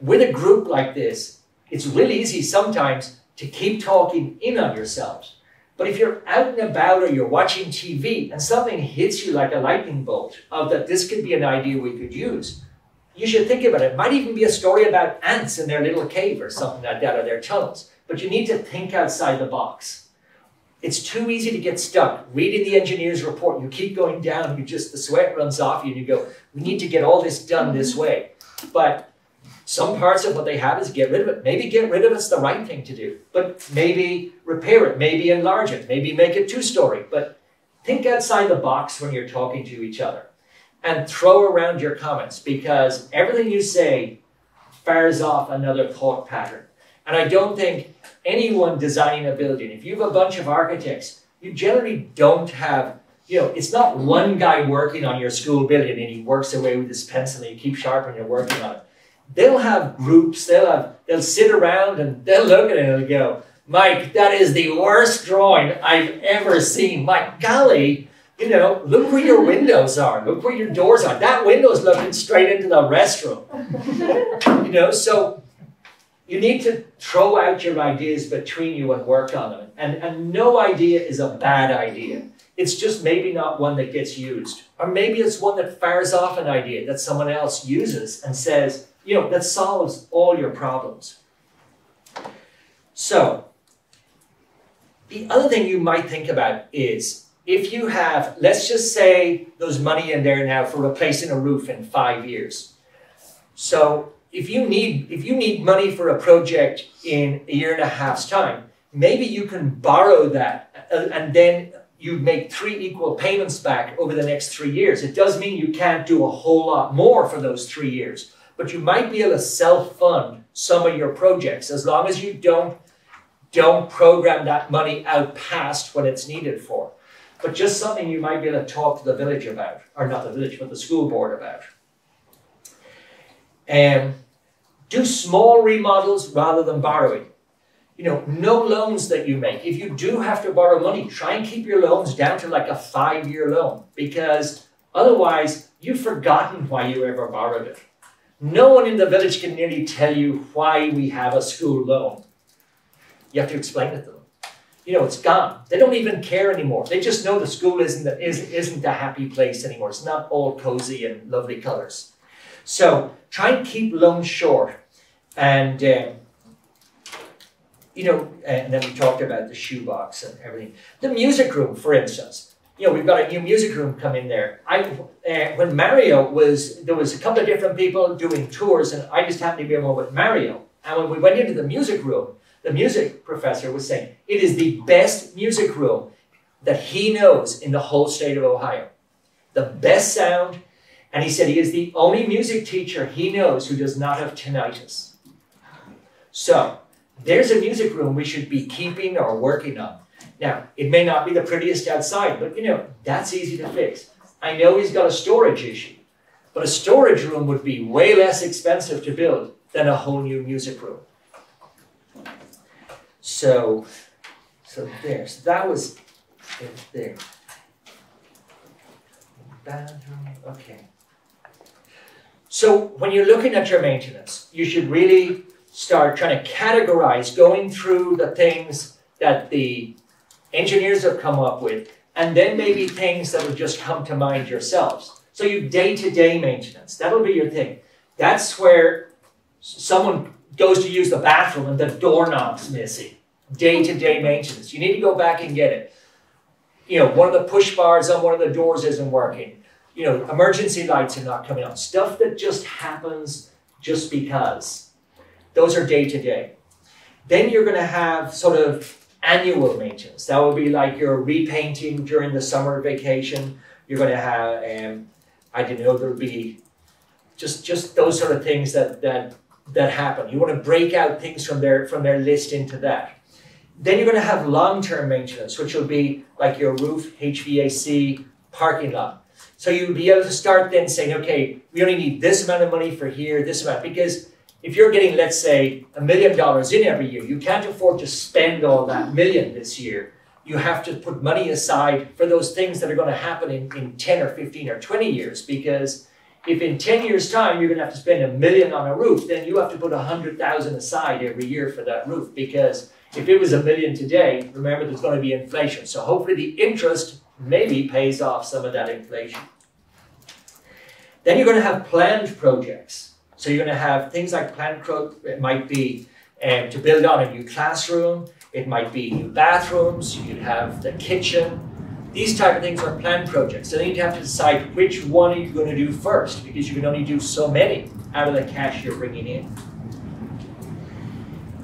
with a group like this, it's really easy sometimes to keep talking in on yourselves. But if you're out and about or you're watching TV and something hits you like a lightning bolt of that this could be an idea we could use, you should think about it. It might even be a story about ants in their little cave or something like that or their tunnels. But you need to think outside the box. It's too easy to get stuck reading the engineer's report. You keep going down, you just the sweat runs off you and you go, we need to get all this done this way. But some parts of what they have is get rid of it. Maybe get rid of it's the right thing to do, but maybe repair it, maybe enlarge it, maybe make it two-story. But think outside the box when you're talking to each other and throw around your comments because everything you say fires off another thought pattern. And I don't think anyone designing a building, if you have a bunch of architects, you generally don't have, you know, it's not one guy working on your school building and he works away with his pencil and you keep sharpening and working on it they'll have groups, they'll have, they'll sit around and they'll look at it and go, Mike, that is the worst drawing I've ever seen. My golly, you know, look where your windows are. Look where your doors are. That window's looking straight into the restroom. you know, so you need to throw out your ideas between you and work on them. And, and no idea is a bad idea. It's just maybe not one that gets used. Or maybe it's one that fires off an idea that someone else uses and says, you know, that solves all your problems. So, the other thing you might think about is if you have, let's just say there's money in there now for replacing a roof in five years. So if you need if you need money for a project in a year and a half's time, maybe you can borrow that uh, and then you make three equal payments back over the next three years. It does mean you can't do a whole lot more for those three years, but you might be able to self-fund some of your projects as long as you don't don't program that money out past what it's needed for. But just something you might be able to talk to the village about, or not the village, but the school board about. Um, do small remodels rather than borrowing. You know, no loans that you make. If you do have to borrow money, try and keep your loans down to like a five-year loan because otherwise you've forgotten why you ever borrowed it. No one in the village can nearly tell you why we have a school loan. You have to explain it to them. You know, it's gone. They don't even care anymore. They just know the school isn't, is, isn't a happy place anymore. It's not all cozy and lovely colors. So try and keep loans short. And, um, you know, and then we talked about the shoebox and everything. The music room, for instance. You know, we've got a new music room come in there. I, uh, when Mario was, there was a couple of different people doing tours, and I just happened to be along with Mario. And when we went into the music room, the music professor was saying it is the best music room that he knows in the whole state of Ohio. The best sound, and he said he is the only music teacher he knows who does not have tinnitus. So, there's a music room we should be keeping or working on. Now, it may not be the prettiest outside, but you know, that's easy to fix. I know he's got a storage issue, but a storage room would be way less expensive to build than a whole new music room. So, so there. So that was there. Okay. So when you're looking at your maintenance, you should really start trying to categorize, going through the things that the engineers have come up with, and then maybe things that will just come to mind yourselves. So you day-to-day maintenance, that'll be your thing. That's where someone goes to use the bathroom and the doorknob's missing. Day-to-day maintenance. You need to go back and get it. You know, one of the push bars on one of the doors isn't working. You know, emergency lights are not coming on. Stuff that just happens just because. Those are day-to-day. Then you're going to have sort of annual maintenance. That will be like your repainting during the summer vacation. You're going to have, um, I don't know, there'll be just just those sort of things that that that happen. You want to break out things from their from their list into that. Then you're going to have long-term maintenance, which will be like your roof, HVAC, parking lot. So you'll be able to start then saying, okay, we only need this amount of money for here, this amount, because if you're getting, let's say, a million dollars in every year, you can't afford to spend all that million this year. You have to put money aside for those things that are going to happen in, in 10 or 15 or 20 years because if in 10 years' time you're going to have to spend a million on a roof, then you have to put a 100,000 aside every year for that roof because if it was a million today, remember there's going to be inflation. So hopefully the interest maybe pays off some of that inflation. Then you're going to have planned projects. So you're going to have things like planned, it might be um, to build on a new classroom, it might be new bathrooms, you could have the kitchen, these type of things are planned projects. So then you have to decide which one are you going to do first because you can only do so many out of the cash you're bringing in.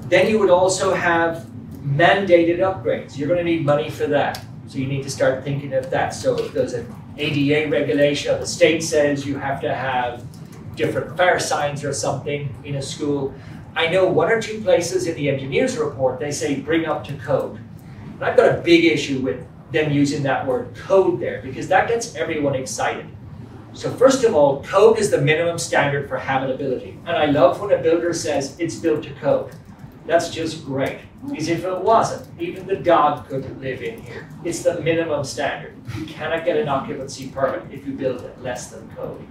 Then you would also have mandated upgrades. You're going to need money for that. So you need to start thinking of that. So if there's an ADA regulation the state says you have to have different fire signs or something in a school, I know one or two places in the engineer's report, they say bring up to code. And I've got a big issue with them using that word code there because that gets everyone excited. So first of all, code is the minimum standard for habitability. And I love when a builder says it's built to code. That's just great. Because if it wasn't, even the dog couldn't live in here. It's the minimum standard. You cannot get an occupancy permit if you build it less than code.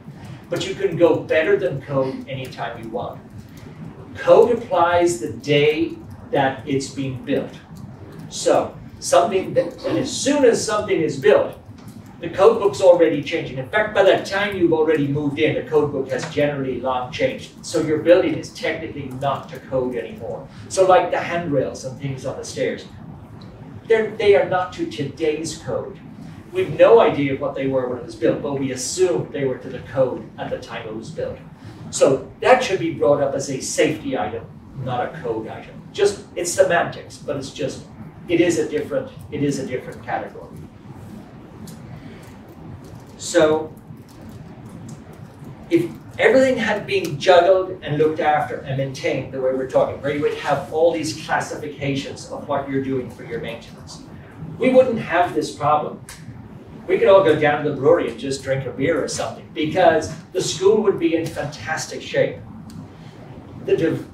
But you can go better than code anytime you want. Code applies the day that it's being built. So something that, and as soon as something is built, the code book's already changing. In fact, by that time you've already moved in, the code book has generally long changed. So your building is technically not to code anymore. So like the handrails and things on the stairs, they're, they are not to today's code. We've no idea what they were when it was built, but we assume they were to the code at the time it was built. So that should be brought up as a safety item, not a code item. Just, it's semantics, but it's just it is a different, it is a different category. So if everything had been juggled and looked after and maintained the way we're talking, where you would have all these classifications of what you're doing for your maintenance, we wouldn't have this problem. We could all go down to the brewery and just drink a beer or something because the school would be in fantastic shape. The,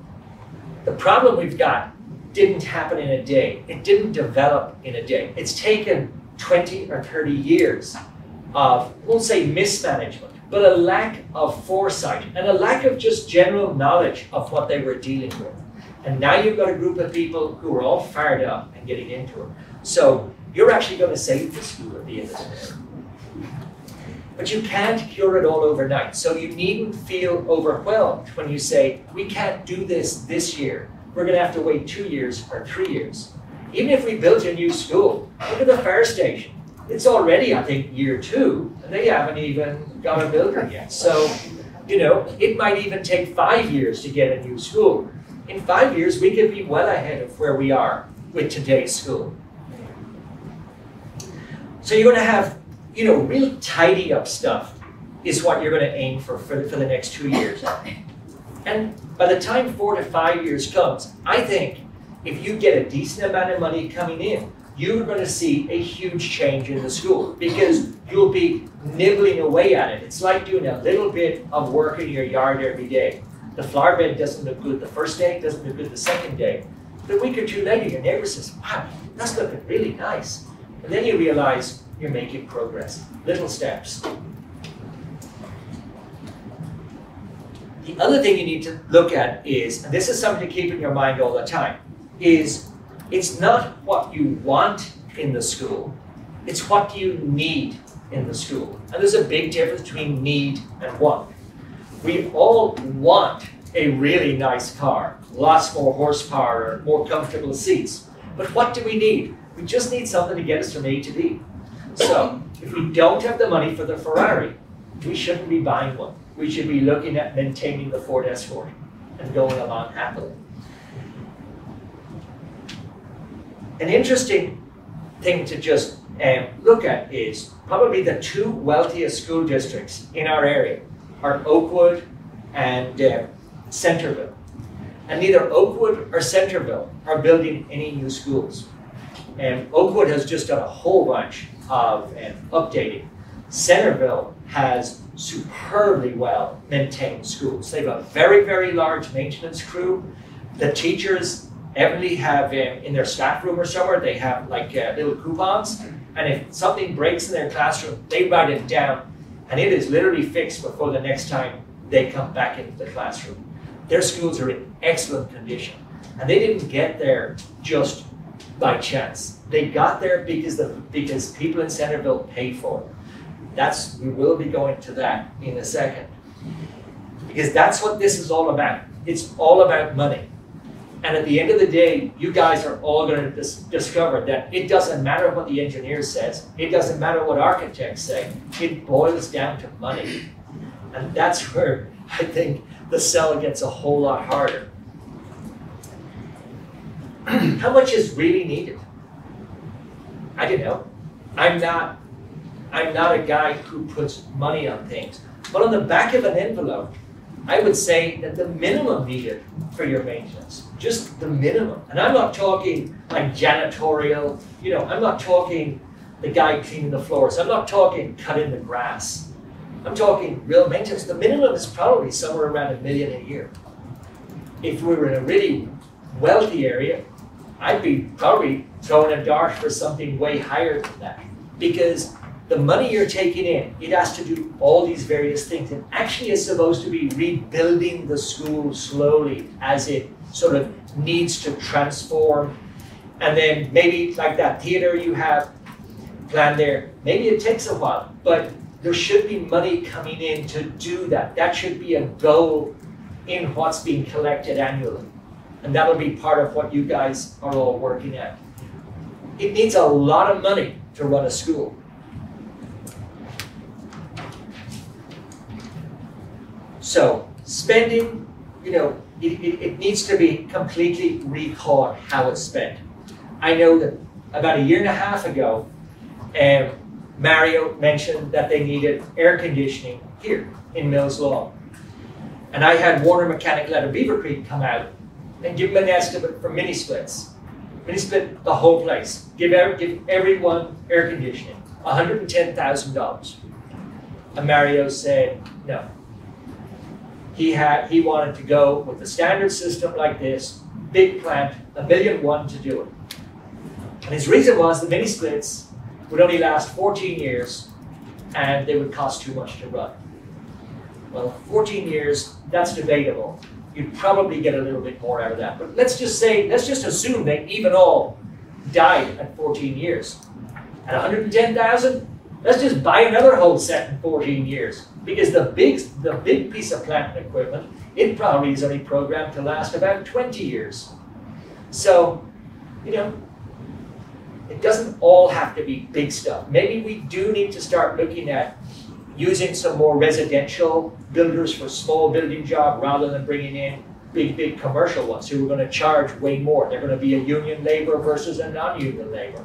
the problem we've got didn't happen in a day. It didn't develop in a day. It's taken 20 or 30 years of, won't say mismanagement, but a lack of foresight and a lack of just general knowledge of what they were dealing with. And now you've got a group of people who are all fired up and getting into it. So you're actually going to save the school at the end of the day. But you can't cure it all overnight. So you needn't feel overwhelmed when you say, we can't do this this year. We're going to have to wait two years or three years. Even if we built a new school, look at the fire station. It's already, I think, year two, and they haven't even got a builder yet. So, you know, it might even take five years to get a new school. In five years, we could be well ahead of where we are with today's school. So you're going to have, you know, real tidy up stuff is what you're going to aim for for the, for the next two years. And by the time four to five years comes, I think if you get a decent amount of money coming in, you're going to see a huge change in the school because you'll be nibbling away at it. It's like doing a little bit of work in your yard every day. The flower bed doesn't look good the first day, doesn't look good the second day. But a week or two later, your neighbor says, wow, that's looking really nice. And then you realize you're making progress, little steps. The other thing you need to look at is, and this is something to keep in your mind all the time, is it's not what you want in the school, it's what you need in the school. And there's a big difference between need and want. We all want a really nice car, lots more horsepower, more comfortable seats. But what do we need? We just need something to get us from A to B. So if we don't have the money for the Ferrari, we shouldn't be buying one. We should be looking at maintaining the Ford Escort and going along happily. An interesting thing to just um, look at is probably the two wealthiest school districts in our area are Oakwood and uh, Centerville. And neither Oakwood or Centerville are building any new schools. And Oakwood has just done a whole bunch of um, updating. Centerville has superbly well maintained schools. They've a very, very large maintenance crew. The teachers Everly have um, in their staff room or somewhere, they have like uh, little coupons. And if something breaks in their classroom, they write it down and it is literally fixed before the next time they come back into the classroom. Their schools are in excellent condition. And they didn't get there just by chance. They got there because the because people in Centerville paid for it. That's we will be going to that in a second. Because that's what this is all about. It's all about money. And at the end of the day, you guys are all going to dis- discover that it doesn't matter what the engineer says, it doesn't matter what architects say, it boils down to money. And that's where I think the sell gets a whole lot harder. How much is really needed? I don't know. I'm not I'm not a guy who puts money on things. But on the back of an envelope, I would say that the minimum needed for your maintenance, just the minimum. And I'm not talking like janitorial, you know, I'm not talking the guy cleaning the floors. I'm not talking cutting the grass. I'm talking real maintenance. The minimum is probably somewhere around a million a year. If we were in a really wealthy area, I'd be probably throwing a dart for something way higher than that. Because the money you're taking in, it has to do all these various things. And actually is supposed to be rebuilding the school slowly as it sort of needs to transform. And then maybe like that theater you have planned there, maybe it takes a while, but there should be money coming in to do that. That should be a goal in what's being collected annually. And that'll be part of what you guys are all working at. It needs a lot of money to run a school. So spending, you know, it, it, it, needs to be completely rethought how it's spent. I know that about a year and a half ago, um, Mario mentioned that they needed air conditioning here in Mills Lawn. And I had Warner Mechanical out of Beavercreek come out and give them an estimate for mini splits. Mini split the whole place, give, give everyone air conditioning, hundred and ten thousand dollars. And Mario said, no. He had, he wanted to go with a standard system like this, big plant, a million one to do it. And his reason was the mini splits would only last 14 years and they would cost too much to run. Well, 14 years, that's debatable. You'd probably get a little bit more out of that. But let's just say, let's just assume they even all died at 14 years. At 110,000, let's just buy another whole set in 14 years. Because the big, the big piece of plant equipment, it probably is only programmed to last about 20 years. So, you know, it doesn't all have to be big stuff. Maybe we do need to start looking at using some more residential builders for small building job rather than bringing in big, big commercial ones who are going to charge way more. They're going to be a union labor versus a non-union labor.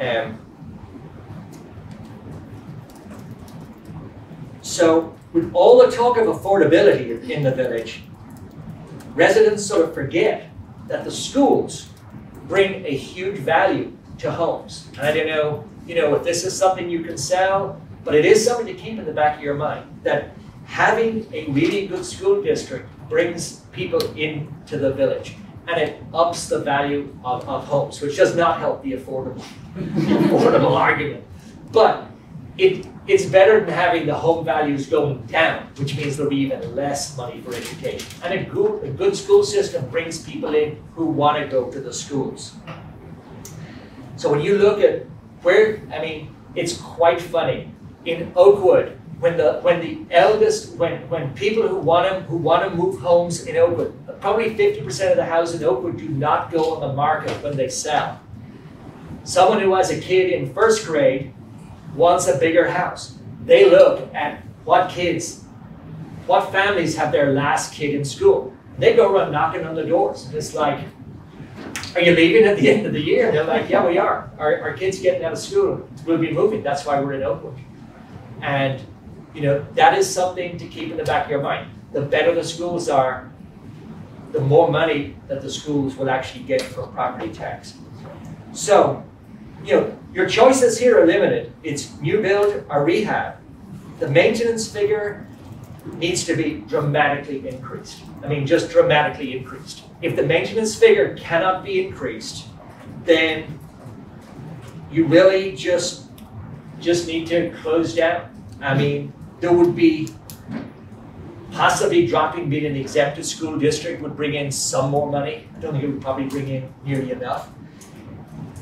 Um, so with all the talk of affordability in the village, residents sort of forget that the schools bring a huge value to homes. And I don't know, you know, if this is something you can sell, but it is something to keep in the back of your mind that having a really good school district brings people into the village and it ups the value of, of homes, which does not help the affordable, affordable argument. But it, it's better than having the home values going down, which means there'll be even less money for education. And a good, a good school system brings people in who want to go to the schools. So when you look at where, I mean, it's quite funny. In Oakwood, when the when the eldest, when when people who want to who want to move homes in Oakwood, probably 50% of the houses in Oakwood do not go on the market when they sell. Someone who has a kid in first grade wants a bigger house. They look at what kids, what families have their last kid in school. They go around knocking on the doors. It's like, are you leaving at the end of the year? They're like, yeah, we are. Our, our kid's getting out of school. We'll be moving. That's why we're in Oakwood. And, you know, that is something to keep in the back of your mind. The better the schools are, the more money that the schools will actually get from property tax. So, you know, your choices here are limited. It's new build or rehab. The maintenance figure needs to be dramatically increased. I mean, just dramatically increased. If the maintenance figure cannot be increased, then you really just just need to close down. I mean, there would be possibly dropping being an exempted school district would bring in some more money. I don't think it would probably bring in nearly enough.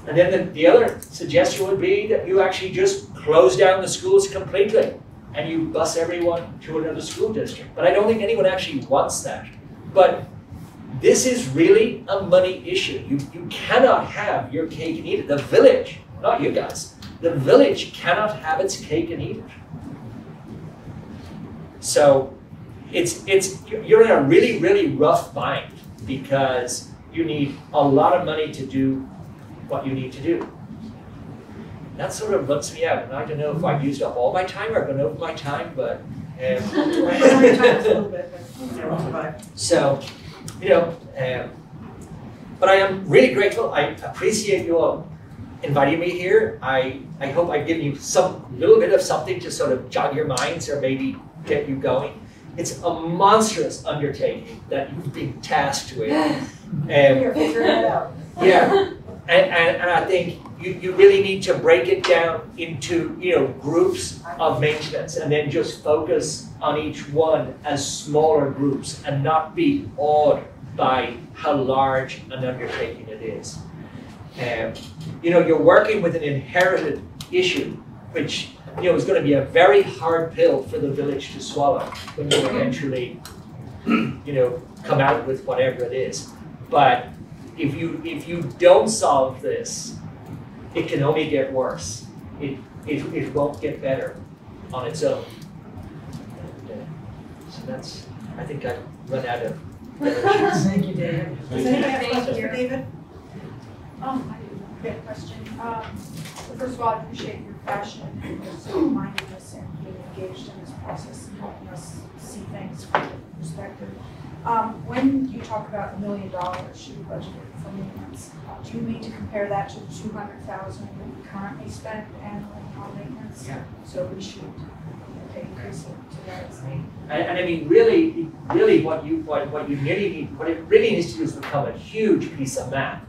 And then the, the other suggestion would be that you actually just close down the schools completely and you bus everyone to another school district. But I don't think anyone actually wants that. But this is really a money issue. You, you cannot have your cake and eat it. The village, not you guys, the village cannot have its cake and eat it. So it's, it's, you're in a really, really rough bind because you need a lot of money to do what you need to do. That sort of runs me out, and I don't know if I've used up all my time or I've been over my time, but. um, so, you know, um, but I am really grateful. I appreciate you all inviting me here. I, I hope I've given you some little bit of something to sort of jog your minds or maybe get you going. It's a monstrous undertaking that you've been tasked with. And You're figuring it out. yeah, and, and, and I think you, you really need to break it down into, you know, groups of maintenance and then just focus on each one as smaller groups and not be awed by how large an undertaking it is. Um, you know, you're working with an inherited issue, which, you know, is going to be a very hard pill for the village to swallow when you eventually, you know, come out with whatever it is. But if you if you don't solve this, it can only get worse. It it, it won't get better on its own. And, uh, so that's I think I've run out of better Thank you, David. Does anybody have questions for David? Um, I do have a question. Um, first of all, I appreciate your passion and your civic-mindedness and being engaged in this process and helping us see things from a perspective. Um, when you talk about a million dollars should be budgeted for maintenance, do you mean to compare that to the two hundred thousand that we currently spend annually on maintenance? Yeah. So we should okay, increase it to that extent. And, and I mean, really, really what you, what, what you really need, what it really needs to do is become a huge piece of math.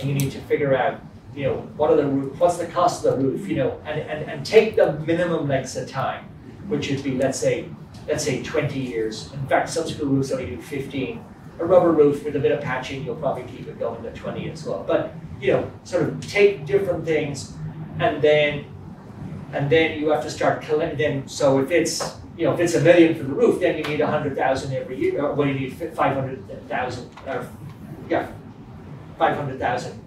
And you need to figure out, you know, what are the roof, what's the cost of the roof, you know, and, and, and take the minimum lengths of time, which would be, let's say, let's say twenty years. In fact, some school roofs only do fifteen. A rubber roof with a bit of patching, you'll probably keep it going to twenty as well. But, you know, sort of take different things and then, and then you have to start collecting, then, so if it's, you know, if it's a million for the roof, then you need a hundred thousand every year, or what do you need five hundred thousand, or, yeah, five hundred thousand.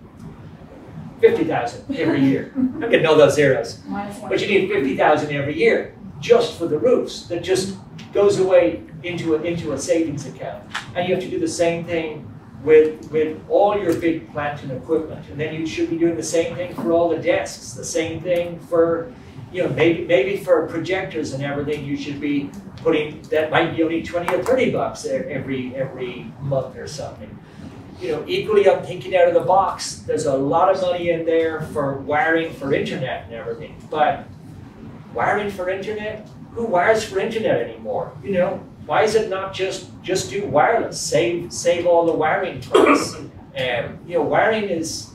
Fifty thousand every year. I'm getting all those zeros. But you need fifty thousand every year just for the roofs, that just goes away into a, into a savings account. And you have to do the same thing with, with all your big plant and equipment. And then you should be doing the same thing for all the desks, the same thing for, you know, maybe, maybe for projectors and everything, you should be putting, that might be only twenty or thirty bucks every, every month or something. You know, equally, I'm thinking out of the box, there's a lot of money in there for wiring for internet and everything, but wiring for internet? Who wires for internet anymore? You know, why is it not just just do wireless? Save save all the wiring price. Um, you know, wiring is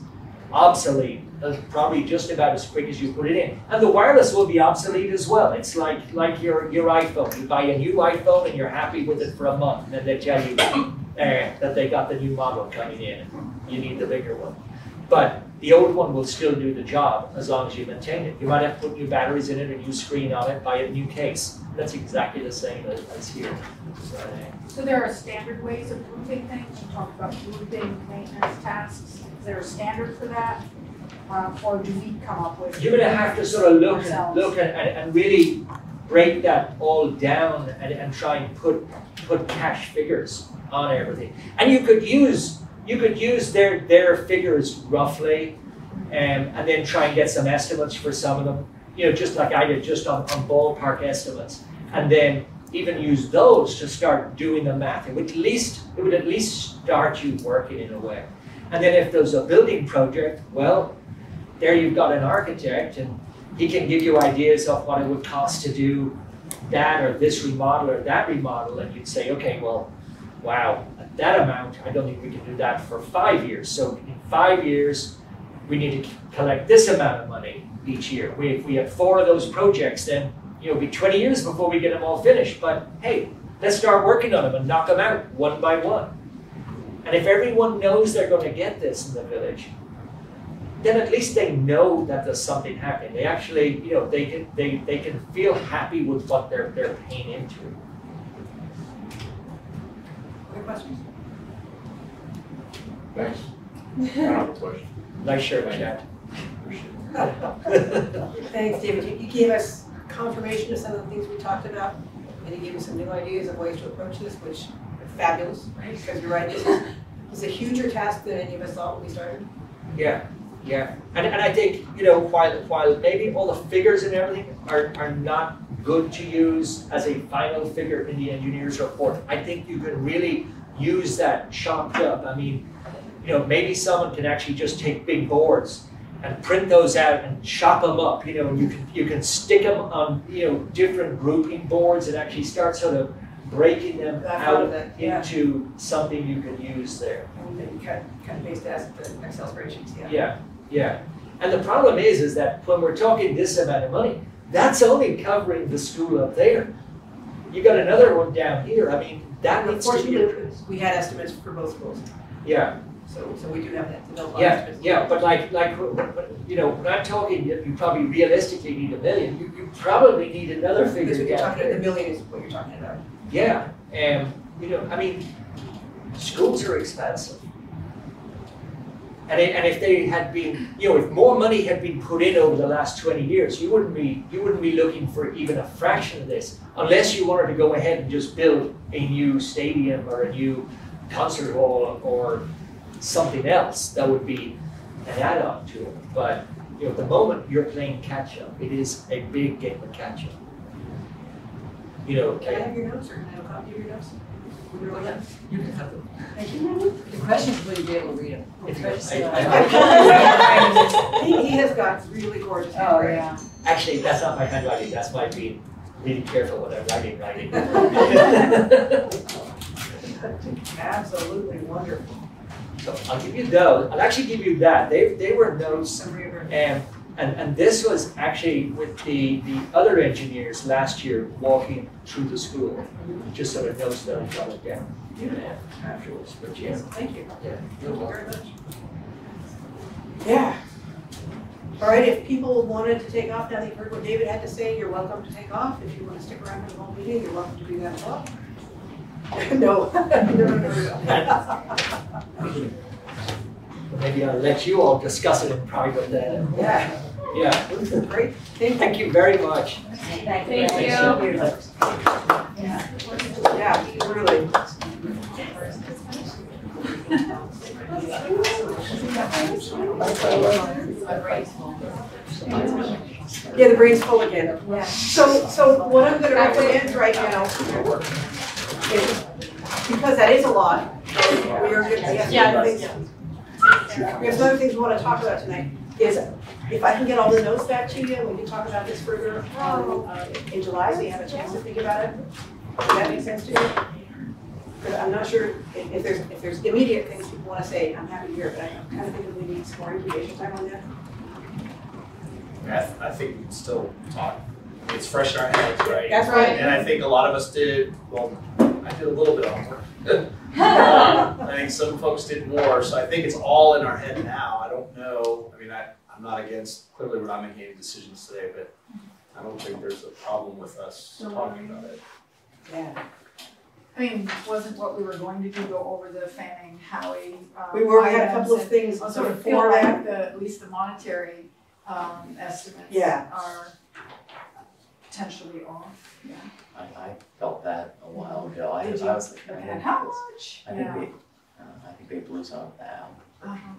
obsolete. uh, Probably just about as quick as you put it in, and the wireless will be obsolete as well. It's like like your your iPhone. You buy a new iPhone and you're happy with it for a month, and then they tell you uh, that they got the new model coming in. You need the bigger one, but the old one will still do the job as long as you maintain it. You might have to put new batteries in it, a new screen on it, buy a new case. That's exactly the same as, as here. So there are standard ways of roofing things, you talk about roofing maintenance tasks, is there a standard for that? Um, or do we come up with? You're gonna have to sort of look and look and, and, and really break that all down and, and try and put put cash figures on everything. And you could use you could use their their figures roughly um, and then try and get some estimates for some of them. You know, just like I did, just on, on ballpark estimates. And then even use those to start doing the math. It would at least it would at least start you working in a way. And then if there's a building project, well, there you've got an architect and he can give you ideas of what it would cost to do that or this remodel or that remodel, and you'd say, okay, well, wow, at that amount, I don't think we can do that for five years. So in five years, we need to collect this amount of money each year. We, if we have four of those projects, then you know, it'll be 20 years before we get them all finished. But hey, let's start working on them and knock them out one by one. And if everyone knows they're going to get this in the village, then at least they know that there's something happening. They actually, you know, they can they, they can feel happy with what they're they're paying into. Other questions? Thanks. I have a question. Nice shirt, Chad. Thanks, David. You- You gave us confirmation of some of the things we talked about, and you gave us some new ideas of ways to approach this, which are fabulous, right? Because you're right, this is, this is a huger task than any of us thought when we started. Yeah, yeah. And, and I think, you know, while, while maybe all the figures and everything are, are not good to use as a final figure in the engineer's report, I think you can really use that chopped up. I mean, you know, maybe someone can actually just take big boards and print those out and chop them up, you know, and you can, you can stick them on, you know, different grouping boards and actually start sort of breaking them I've out of that, yeah. into something you can use there. And then you cut, cut and paste as the Excel spreadsheets, yeah. Yeah, yeah. And the problem is, is that when we're talking this amount of money, that's only covering the school up there. You got another one down here, I mean, that needs to be addressed. we had estimates for both schools, Yeah, so, so we do have that developed yeah, estimates. yeah, but like, like, you know, when I'm talking, you you probably realistically need a million, you, you probably need another Because figure what you're talking, the million is what you're talking about. Yeah, and, you know, I mean, schools are expensive. And it, and if they had been, you know, if more money had been put in over the last twenty years, you wouldn't be, you wouldn't be looking for even a fraction of this, unless you wanted to go ahead and just build a new stadium or a new concert hall or something else that would be an add-on to it. But, you know, at the moment, you're playing catch-up. It is a big game of catch-up. You know, Can I have your notes or can I have a copy of your notes? You're all done? you can have them. The question is, will you be able to read them? If you- First, I- uh, He, he has got really gorgeous handwriting. Oh, handwriting. yeah. Actually, that's not my handwriting, that's my being really careful when I'm writing, writing. Absolutely wonderful. So I'll give you those, I'll actually give you that, they, they were notes, Summary and, and, and this was actually with the, the other engineers last year walking through the school, just sort of notes that I jotted down uh, afterwards, but yeah. Thank you. Yeah, Thank you very much. Yeah. All right, if people wanted to take off, now they've heard what David had to say, you're welcome to take off. If you want to stick around for the whole meeting, you're welcome to do that as well. No, no, no, no, no. Maybe I'll let you all discuss it in private then. Yeah, Yeah, this is great. Thank you. thank you very much. Thank Thank Thank you. Yeah, yeah really. Yeah, the brain's full again. Yeah. So, so what I'm gonna recommend right now is, because that is a lot, and we are gonna, have some Yeah, things. We have some other things we wanna talk about tonight, is if I can get all the notes back to you, and we can talk about this further, um, uh, in July, so you have a chance to think about it. Does that make sense to you? But I'm not sure if, if there's, if there's immediate things people wanna say, I'm happy to hear it, but I kind of think that we need some more incubation time on that. I, I think we can still talk, it's fresh in our heads, right? That's right. And I think a lot of us did, well, I did a little bit of homework. Um, I think some folks did more, so I think it's all in our head now. I don't know, I mean, I, I'm not against, clearly we're not making any decisions today, but I don't think there's a problem with us talking about it. Yeah. I mean, wasn't what we were going to do go over the Fanning, Howey, um, We were, we had a couple of items things and I sort of feel before that. like the, at least the monetary, um, estimates Yeah. are potentially off, yeah. I, I felt that a while ago. I, Did I you? was like, I And think, how this- much? I think Yeah. they, uh, I think they blew some of that out. Uh-huh.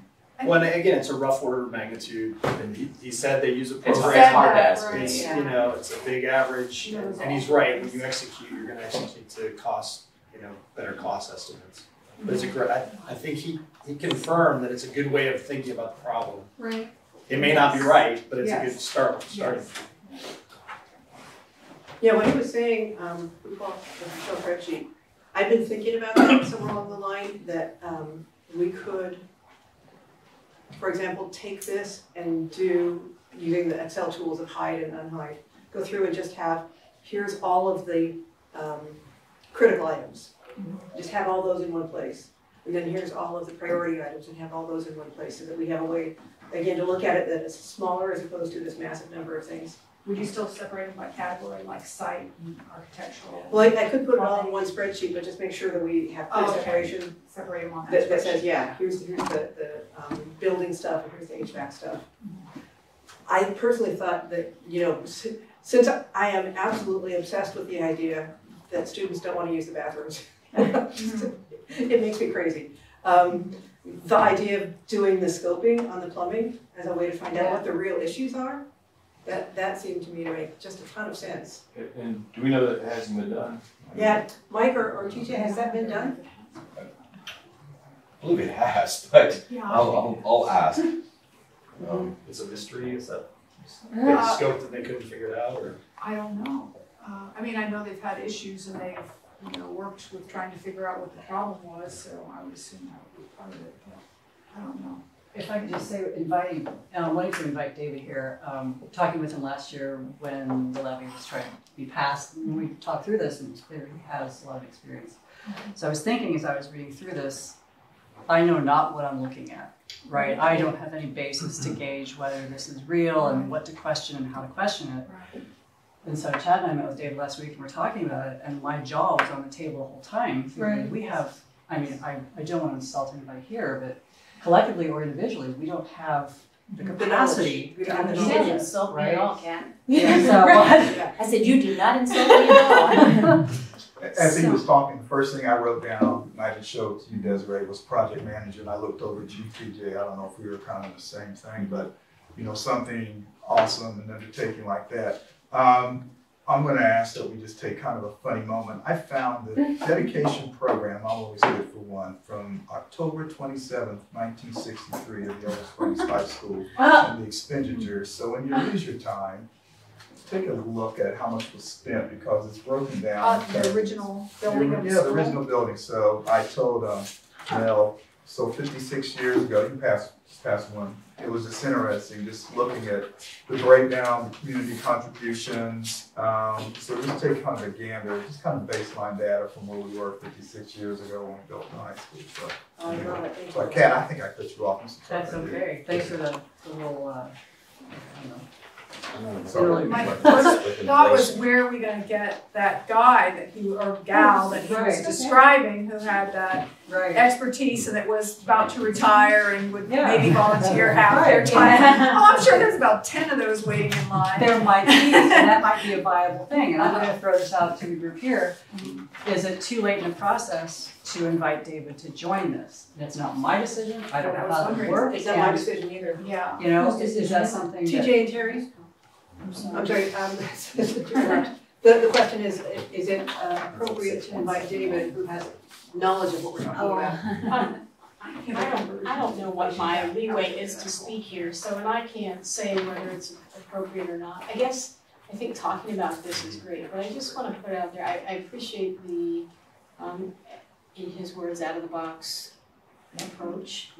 Well, and again, it's a rough order of magnitude, and he, he said they use a It's program. it's hard to that, estimate. It's, right, you know, it's a big average, Yeah, and he's right, when you execute, you're gonna execute to cost, you know, better cost estimates. But it's a great, I, I think he, he confirmed that it's a good way of thinking about the problem. Right. It may not be right, but it's a good start, starting. Yeah, when he was saying, um, we call the Excel spreadsheet, I've been thinking about that somewhere along the line, that, um, we could, for example, take this and do, using the Excel tools of hide and unhide, go through and just have, here's all of the, um, critical items. Just have all those in one place. And then here's all of the priority items and have all those in one place, so that we have a way, again, to look at it that it's smaller as opposed to this massive number of things. Would you still separate them by category, like site and architectural? Well, I, I could put it all in one spreadsheet, but just make sure that we have Oh, clear okay. separation Separate them on that that, that says, yeah, here's, here's the, the, um, building stuff, and here's the HVAC stuff. I personally thought that, you know, si- since I am absolutely obsessed with the idea that students don't wanna use the bathrooms. It makes me crazy. Um, the idea of doing the scoping on the plumbing as a way to find out what the real issues are, that, that seemed to me to make just a ton of sense. And- And do we know that it hasn't been done? Yeah, Mike or, or TJ, has that been done? I believe it has, but Yeah. I'll, I'll, I'll ask. Um, It's a mystery, is that, they Uh, scoped and they couldn't figure it out, or? I don't know. Uh, I mean, I know they've had issues and they've, you know, worked with trying to figure out what the problem was, so I would assume that would be part of it, but I don't know. If I could just say, inviting, uh, wanting to invite David here, um, talking with him last year when the levy was trying to be passed, and we talked through this, and it's clear he has a lot of experience. So I was thinking as I was reading through this, I know not what I'm looking at, right? I don't have any basis to gauge whether this is real and what to question and how to question it. Right. And so Chad and I met with David last week and we're talking about it, and my jaw was on the table the whole time. Right. We have, I mean, I, I don't want to insult anybody here, but collectively or individually, we don't have the capacity We to don't have the You understand didn't this, insult me right? at all, Ken. Yeah, so what? I said, you do not insult me at all. As he was talking, the first thing I wrote down, and I just showed to you, Desiree, was project manager, and I looked over at you, TJ, I don't know if we were kind of the same thing, but you know, something awesome, and undertaking like that. Um, I'm gonna ask that we just take kind of a funny moment. I found the dedication program, I'm always good for one, from October twenty-seventh, nineteen sixty-three of Yellow Springs High School and the expenditures. So when you lose your time, take a look at how much was spent because it's broken down. Uh, the original building of the Yeah, the original building. So I told, um, Mel, so fifty-six years ago, you passed, passed one. It was just interesting, just looking at the breakdown, community contributions. Um, so just take kind of a gander, just kind of baseline data from where we were fifty-six years ago when we built the high school. So, I love it. Thank so. Kat, I think I cut you off. That's okay. Thanks for the, the little, uh, I don't know. Sorry. My first thought was where are we gonna get that guy that he, or gal that he was describing who had that Right. expertise and that was about to retire and would Yeah. maybe volunteer half their time. Yeah. Oh, I'm sure there's about ten of those waiting in line. There might be, and that might be a viable thing, and I'm gonna throw this out to the group here. Is it too late in the process to invite David to join this? That's not my decision, I don't know I was how it works, It's not my decision either. Yeah. you know, is, is that something that? TJ and Terry? I'm sorry, um, the, the question is, is it uh, appropriate to invite David, who has knowledge of what we're talking about? Um, I don't, I don't know what my leeway is to speak here, so, and I can't say whether it's appropriate or not. I guess, I think talking about this is great, but I just wanna put it out there, I, I appreciate the, um, in his words, out of the box approach.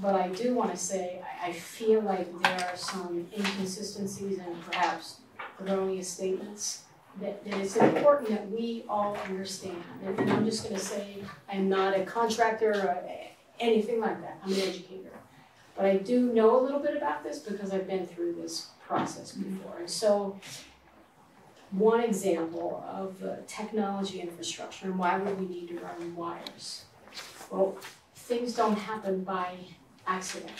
But I do wanna say, I, I feel like there are some inconsistencies and perhaps erroneous statements that, that it's important that we all understand. And, and I'm just gonna say, I'm not a contractor or anything like that, I'm an educator. But I do know a little bit about this because I've been through this process mm-hmm. before. And so, one example of the technology infrastructure and why would we need to run wires? Well, things don't happen by accident.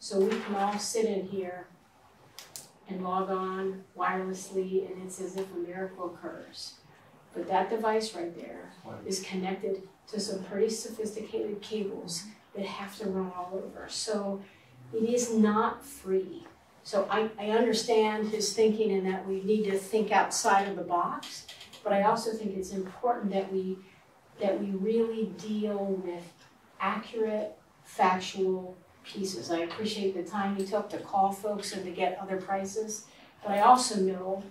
So we can all sit in here and log on wirelessly and it's as if a miracle occurs. But that device right there is connected to some pretty sophisticated cables that have to run all over. So it is not free. So I, I understand his thinking in that we need to think outside of the box, but I also think it's important that we that we really deal with accurate, factual pieces. I appreciate the time you took to call folks and to get other prices, but I also know,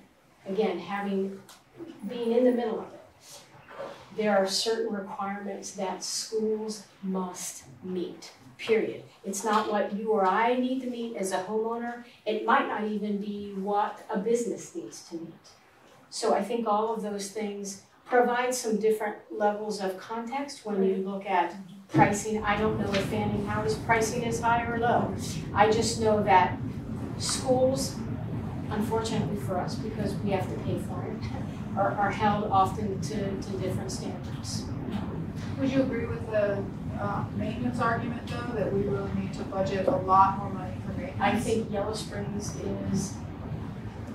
again, having being in the middle of it, there are certain requirements that schools must meet, period. It's not what you or I need to meet as a homeowner, it might not even be what a business needs to meet. So I think all of those things provide some different levels of context when you look at pricing. I don't know if Fanning Howey's pricing is high or low. I just know that schools, unfortunately for us, because we have to pay for it, are, are held often to, to different standards. Would you agree with the, uh, maintenance argument though, that we really need to budget a lot more money for maintenance? I think Yellow Springs is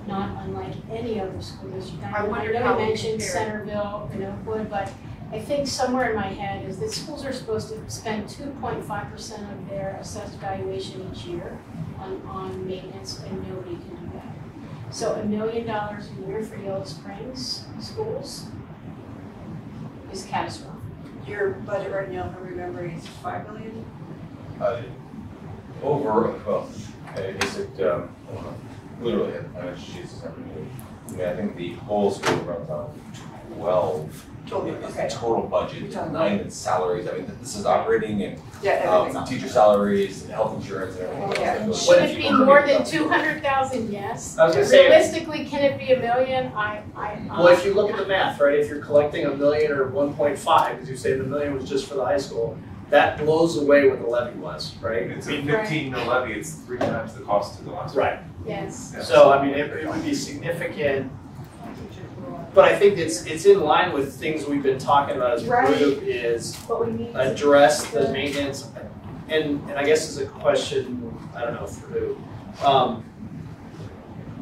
not unlike any other school district. I wondered know how you mentioned. Centerville and Oakwood, but I think somewhere in my head is that schools are supposed to spend two point five percent of their assessed valuation each year on, on maintenance, and nobody can do that. So a million dollars a year for Yellow Springs schools is catastrophic. Your budget right now, if I remember, is five million? Uh, Over, well, is it, um, hold on, literally, how much sheets is every year? I mean, I think the whole school runs about twelve. Total, Is okay. the total budget, Total. nine salaries, I mean, this is operating and, Yeah, everything. um, teacher salaries, health insurance and everything else. Yeah. that goes Should with it be it. more than two hundred thousand? Yes. I was gonna say- Realistically, can it be a million? I, I. Well, if you look at the math, right, if you're collecting a million or one point five, because you say the million was just for the high school, that blows away what the levy was, right? It's a fifteen mil levy, it's three times the cost to the last. Right. Yes. So, I mean, it, it would be significant, but I think it's, it's in line with things we've been talking about as a Right. group is But we need to. address the maintenance, and, and I guess it's a question, I don't know for who. Um,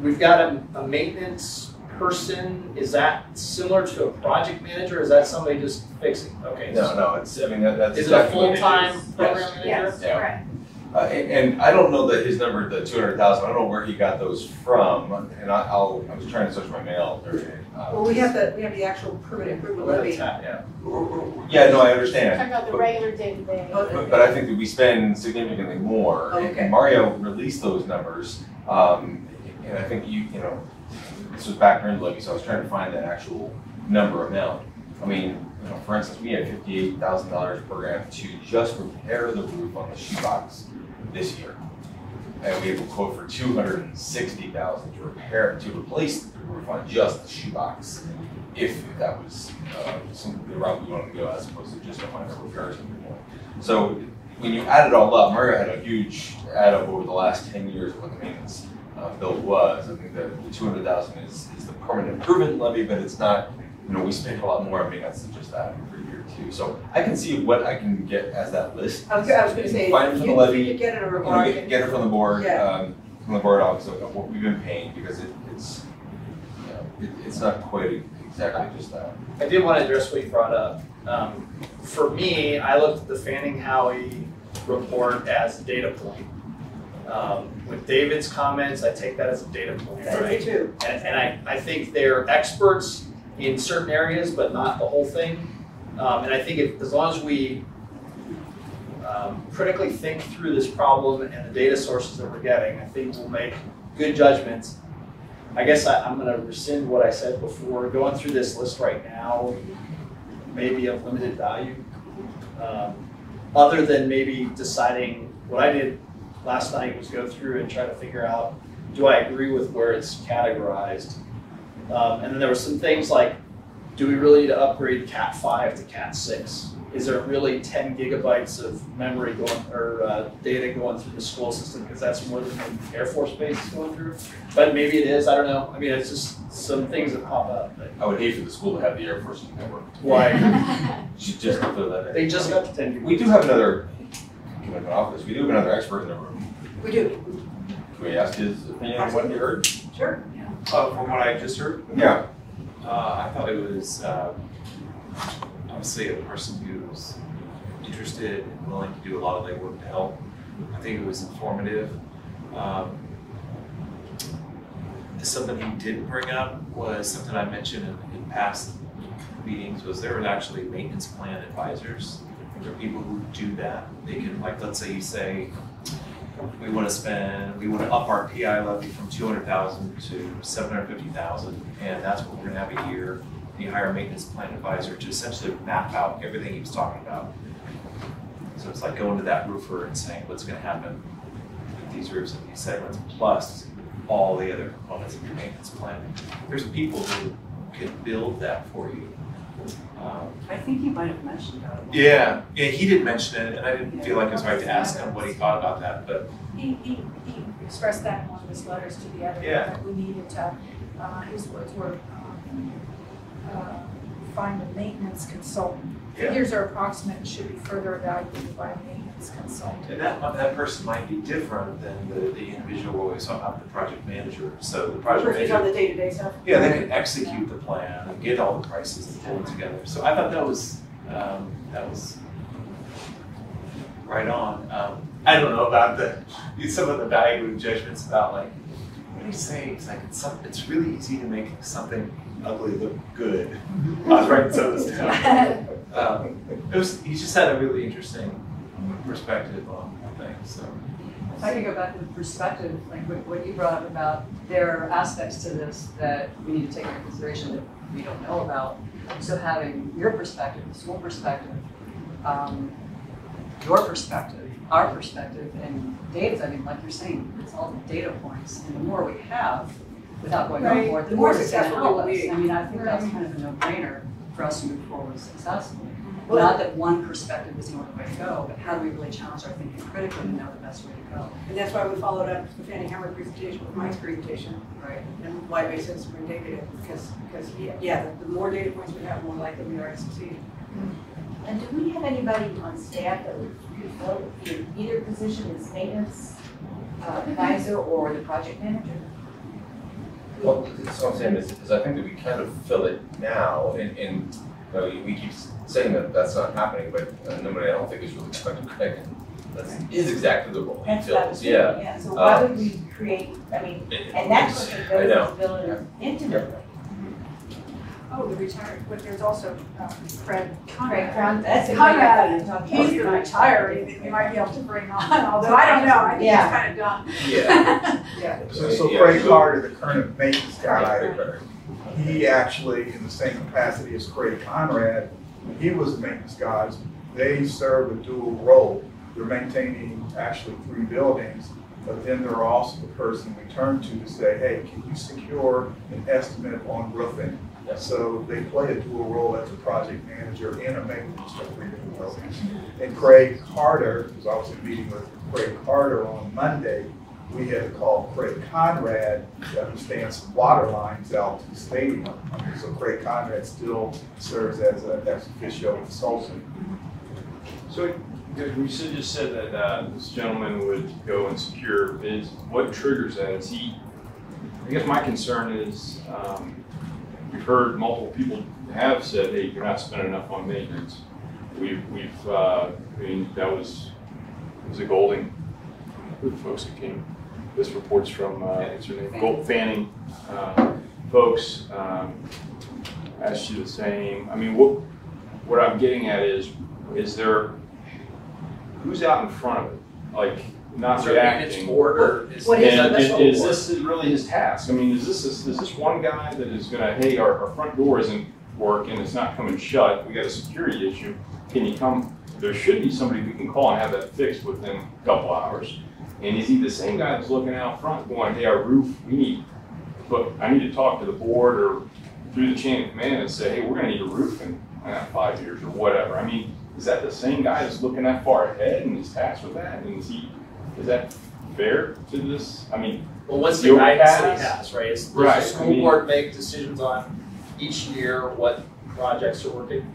we've got a, a maintenance person, is that similar to a project manager, is that somebody just fixing, okay? No, no, it's, I mean, that, that's Is it a exactly what it is. full-time Yes. program manager? Yes, Yeah. right. Uh, and, and I don't know that his number, the two hundred thousand, I don't know where he got those from, and I, I'll, I was trying to search my mail during it. uh, Well, we have the, we have the actual permanent improvement levy. Yeah, yeah, no, I understand. Talk about the regular day-to-day. But, but I think that we spend significantly more. Oh, okay. And Mario released those numbers, um, and I think you, you know, this was back during the levy, so I was trying to find the actual number amount. I mean, you know, for instance, we had fifty-eight thousand dollars program to just repair the roof on the shoebox this year. And we have a quote for two hundred and sixty thousand to repair, to replace the roof on just the shoebox. If that was, uh, some, the route we wanted to go as opposed to just a minor repairs and. So when you add it all up, Mario had a huge add up over the last ten years of what the maintenance uh, bill was. I think the, the two hundred thousand is, is the permanent improvement levy, but it's not, you know, we spend a lot more on maintenance than just that too. So I can see what I can get as that list. I was, I was gonna say, Find it from you, the levy, you get it or, You know, get, get it from the board, Yeah. um, from the board office of what we've been paying, because it, it's, you know, it, it's not quite exactly just that. I did want to address what you brought up. Um, for me, I looked at the Fanning Howey report as a data point. Um, with David's comments, I take that as a data point, That's me too. And, and I, I think they're experts in certain areas, but not the whole thing. Um, and I think if, as long as we um, critically think through this problem and the data sources that we're getting, I think we'll make good judgments. I guess I, I'm gonna rescind what I said before, going through this list right now may be of limited value. Um, Other than maybe deciding, what I did last night was go through and try to figure out, do I agree with where it's categorized? Um, and then there were some things like, do we really need to upgrade Cat five to Cat six? Is there really ten gigabytes of memory going, or, uh, data going through the school system, because that's more than the Air Force Base is going through? But maybe it is, I don't know, I mean, it's just some things that pop up, but I would hate for the school to have the Air Force network. why, Should just throw that in. they just got the ten gigabytes. We do have another, come in my office, we do have another expert in the room. We do, Can we ask his opinion on what he heard? sure. Uh, from what I just heard, Yeah. Uh, I thought it was, um, obviously a person who's interested and willing to do a lot of legwork to help. I think it was informative. Um, something he didn't bring up was something I mentioned in, in past meetings was there were actually maintenance plan advisors. There are people who do that. They can, like, let's say you say, we want to spend, we want to up our PI levy from two hundred thousand to seven hundred fifty thousand, and that's what we're gonna have a year. You hire a maintenance plan advisor to essentially map out everything he was talking about. So it's like going to that roofer and saying, what's gonna happen with these roofs and these segments, plus all the other components of your maintenance plan. There's people who can build that for you. Um, I think you might have mentioned that. Yeah, yeah, he did mention it, and I didn't feel like it was right to ask him what he thought about that, but He, he, he expressed that in one of his letters to the editor, Yeah. that we needed to, uh, his words were, um, uh, find a maintenance consultant. Yeah. Figures are approximate and should be further evaluated by a maintenance consultant. And that, that person might be different than the, the individual we saw out the project manager, so the project Working on the day-to-day stuff. Yeah, they can execute the plan and get all the prices and pull it together, so I thought that was, um, that was right on. Um, I don't know about the, some of the value judgments about like, what do you say, it's like, it's some, it's really easy to make something ugly look good. I was writing some of this down. Um, it was, he just had a really interesting perspective on things, so. If I could go back to the perspective, like what, what you brought up about there are aspects to this that we need to take into consideration that we don't know about. So having your perspective, the school perspective, um, your perspective, our perspective, and Dave's, I mean, like you're saying, it's all data points. And the more we have, without going Right. overboard, the The more more it's successful help we'll us. be. I mean, I think that's kind of a no-brainer for us to move forward successfully. Not that one perspective is the only way to go, but how do we really challenge our thinking critically to know the best way to go? And that's why we followed up the Fanning Hammer presentation with Mike's presentation, Right. and why they said it's indicative, because, because, yeah, yeah, the more data points we have, the more likely we are to succeed. And do we have anybody on staff that would could fill either- either position as maintenance uh, advisor or the project manager? Well, that's what I'm saying is, is I think that we kind of fill it now, and, and, you know, we keep saying that that's not happening, but uh, nobody, I don't think is really expecting Craig That's, is exactly the role he That's what I was fills, thinking, yeah. yeah, so why Um, would we create, I mean, It- and that's what I they know. build visibility intimately. Oh, the retired, but there's also um, Fred Craig Conrad. Crown, that's Conrad, idea to talk about. He's the retiree that we might be able to bring on, although I don't know, I think he's Yeah. kind of done. Yeah. Yeah. So, so Yeah, Craig Carter, the current maintenance guy, he actually, in the same capacity as Craig Conrad, he was the maintenance guys. They serve a dual role. They're maintaining actually three buildings, but then they're also the person we turn to to say, hey, can you secure an estimate on roofing? So they play a dual role as a project manager and a maintenance for three different buildings. And Craig Carter, because I was in a meeting with Craig Carter on Monday, we had to call Craig Conrad to understand some water lines out to the stadium. So Craig Conrad still serves as an ex officio consultant. So, should just said that, uh, this gentleman would go and secure bids, what triggers that? Is he, I guess my concern is, um, we've heard multiple people have said, hey, you're not spending enough on maintenance. We've, we've, uh, I mean, that was, was a Golding, who the folks that came, this report's from, uh, what's her name, Gold Fanning, uh, folks, um, asked you the same, I mean, what, what I'm getting at is, is there, who's out in front of it? Like, not Is there a maintenance reacting? board or is? What is And it? is, is this really his task? I mean, is this, is this one guy that is gonna, hey, our, our front door isn't working, it's not coming shut, we got a security issue, can you come? There should be somebody we can call and have that fixed within a couple hours. And is he the same guy that's looking out front going, hey, our roof, we need, but I need to talk to the board or through the chain of command and say, hey, we're gonna need a roof in, uh, five years or whatever. I mean, is that the same guy that's looking that far ahead and is tasked with that? And is he, is that fair to this? I mean, Well, what's the Your guidance that he task? has, right? Is, does Right, the I school mean- board make decisions on each year what projects are working?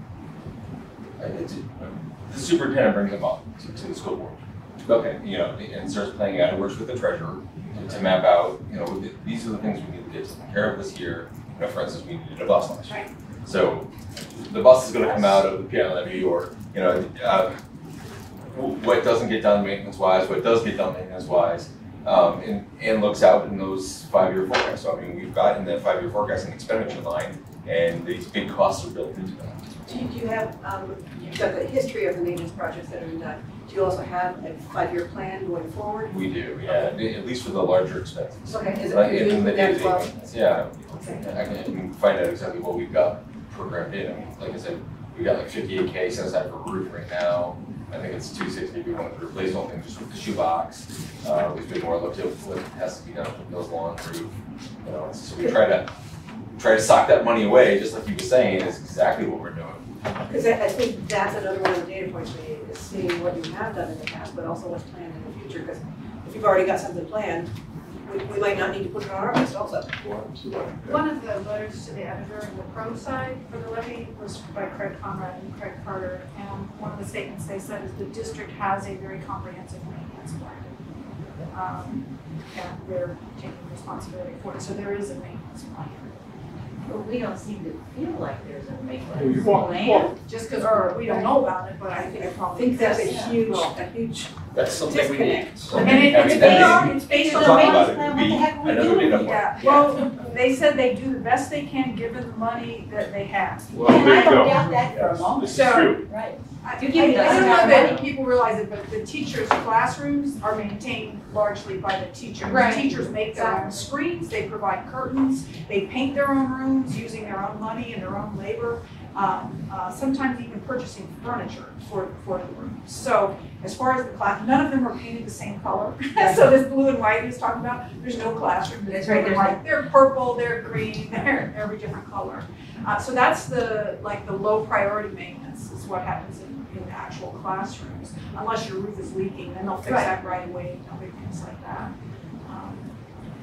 It's- The superintendent brings them up to, to the school board. Okay, you know, and starts planning out, and works with the treasurer to map out, you know, th- these are the things we need to get taken care of this year. You know, for instance, we needed a bus last year. So the bus is gonna come out of the PI levy or, you know, uh, wh- what doesn't get done maintenance wise, what does get done maintenance wise. Um, and, and looks out in those five-year forecasts. So I mean, we've got in that five-year forecast an expenditure line and these big costs are built into that. Do you, do you have, um, you've got the history of the maintenance projects that are done. Do you also have a five-year plan going forward? We do, yeah, at least for the larger expenses. Okay, is it, Like in the well? yeah. Okay. I can, find out exactly what we've got programmed in. Like I said, we've got like fifty-eight K set aside for roof right now. I think it's two sixty, if we wanted to replace one just with the shoebox. Uh, we've been more looked at what has to be done with Mills Lawn roof. You know, so we try to, try to sock that money away, just like you were saying, is exactly what we're doing. Because I, I think that's another one of the data points we need, is seeing what you have done in the past, but also what's planned in the future, because if you've already got something planned, we, we might not need to put it on our list also. One of the letters to the editor in the pro side for the levy was by Craig Conrad and Craig Carter. And one of the statements they said is the district has a very comprehensive maintenance plan. Um, And they're taking responsibility for it, so there is a maintenance plan. But we don't seem to feel like there's a Well, you maintenance walk- plan. Just because we don't know about it, but I think I probably. think that's a exists. huge, a huge That's something we need. disconnect. And it- it's that based is- on, it's based on a Talk about maintenance it, plan, we- what the heck are we another doing? data point. Yeah, well, they said they do the best they can given the money that they have. well, And there I you go. don't doubt that for a moment. This is So- true. Right. I I don't know that people realize it, but the teachers' classrooms are maintained largely by the teachers. Right. The teachers make their own screens, they provide curtains, they paint their own rooms using their own money and their own labor. Um, uh, sometimes even purchasing furniture for, for the rooms. So as far as the class, none of them are painted the same color. So this blue and white he's talking about, there's no classroom that's right, blue and there's white. They're purple, they're green, they're every different color. Uh, so that's the, like, the low priority maintenance is what happens in, actual classrooms. Unless your roof is leaking, then they'll fix Right. that right away, no big things like that. Um,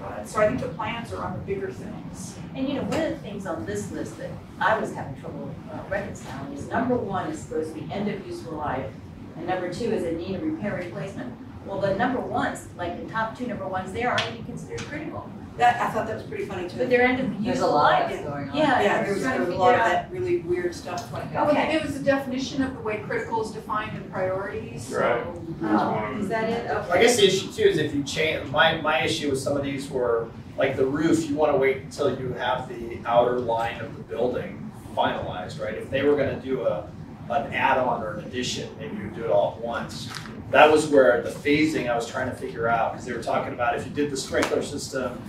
But, so I think the plans are on the bigger things. And you know, one of the things on this list that I was having trouble uh, reconciling is number one is supposed to be end of useful life, and number two is in need of repair replacement. Well, the number ones, like the top two number ones, they are already considered critical. That, I thought that was pretty funny too. But they're end of There's a useful lot life. going on. Yeah. Yeah, there was, there was a lot of that really weird stuff. Oh, and it was the definition of the way critical is defined in priorities, so. Right. Um, That's Oh, one is that it? Okay. I guess the issue too is if you change, my, my issue with some of these were, like the roof, you wanna wait until you have the outer line of the building finalized, right? If they were gonna do a, an add-on or an addition, maybe you would do it all at once. That was where the phasing I was trying to figure out, because they were talking about if you did the sprinkler system,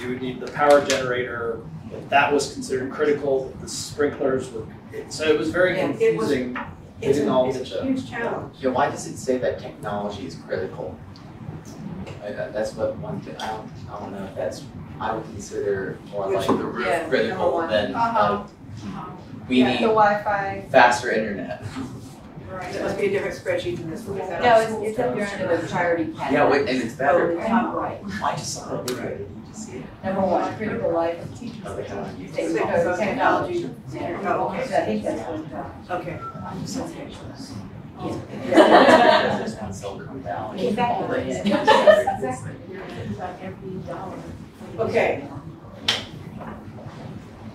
you would need the power generator, if that was considered critical, the sprinklers were, so it was very Yeah, it was- It's Getting a, all it's a huge challenge. Yeah, why does it say that technology is critical? I- I- That's what one thing, I don't, I don't know if that's, I would consider more like the roof Yeah, critical one. than, Uh-huh. uh, we Yeah, need the Wi-Fi. faster internet. It must be a different spreadsheet than this, because that. No, it's, it's up there under the priority category. Yeah, wait, and it's Oh, better. the top right. Why just saw it bigger, did you just see it? Number one, critical life of teachers. Okay, how do you- Technology. Technology. Oh, okay. So I think that's what it's about. Okay. There's one Silicon Valley. Exactly. Okay.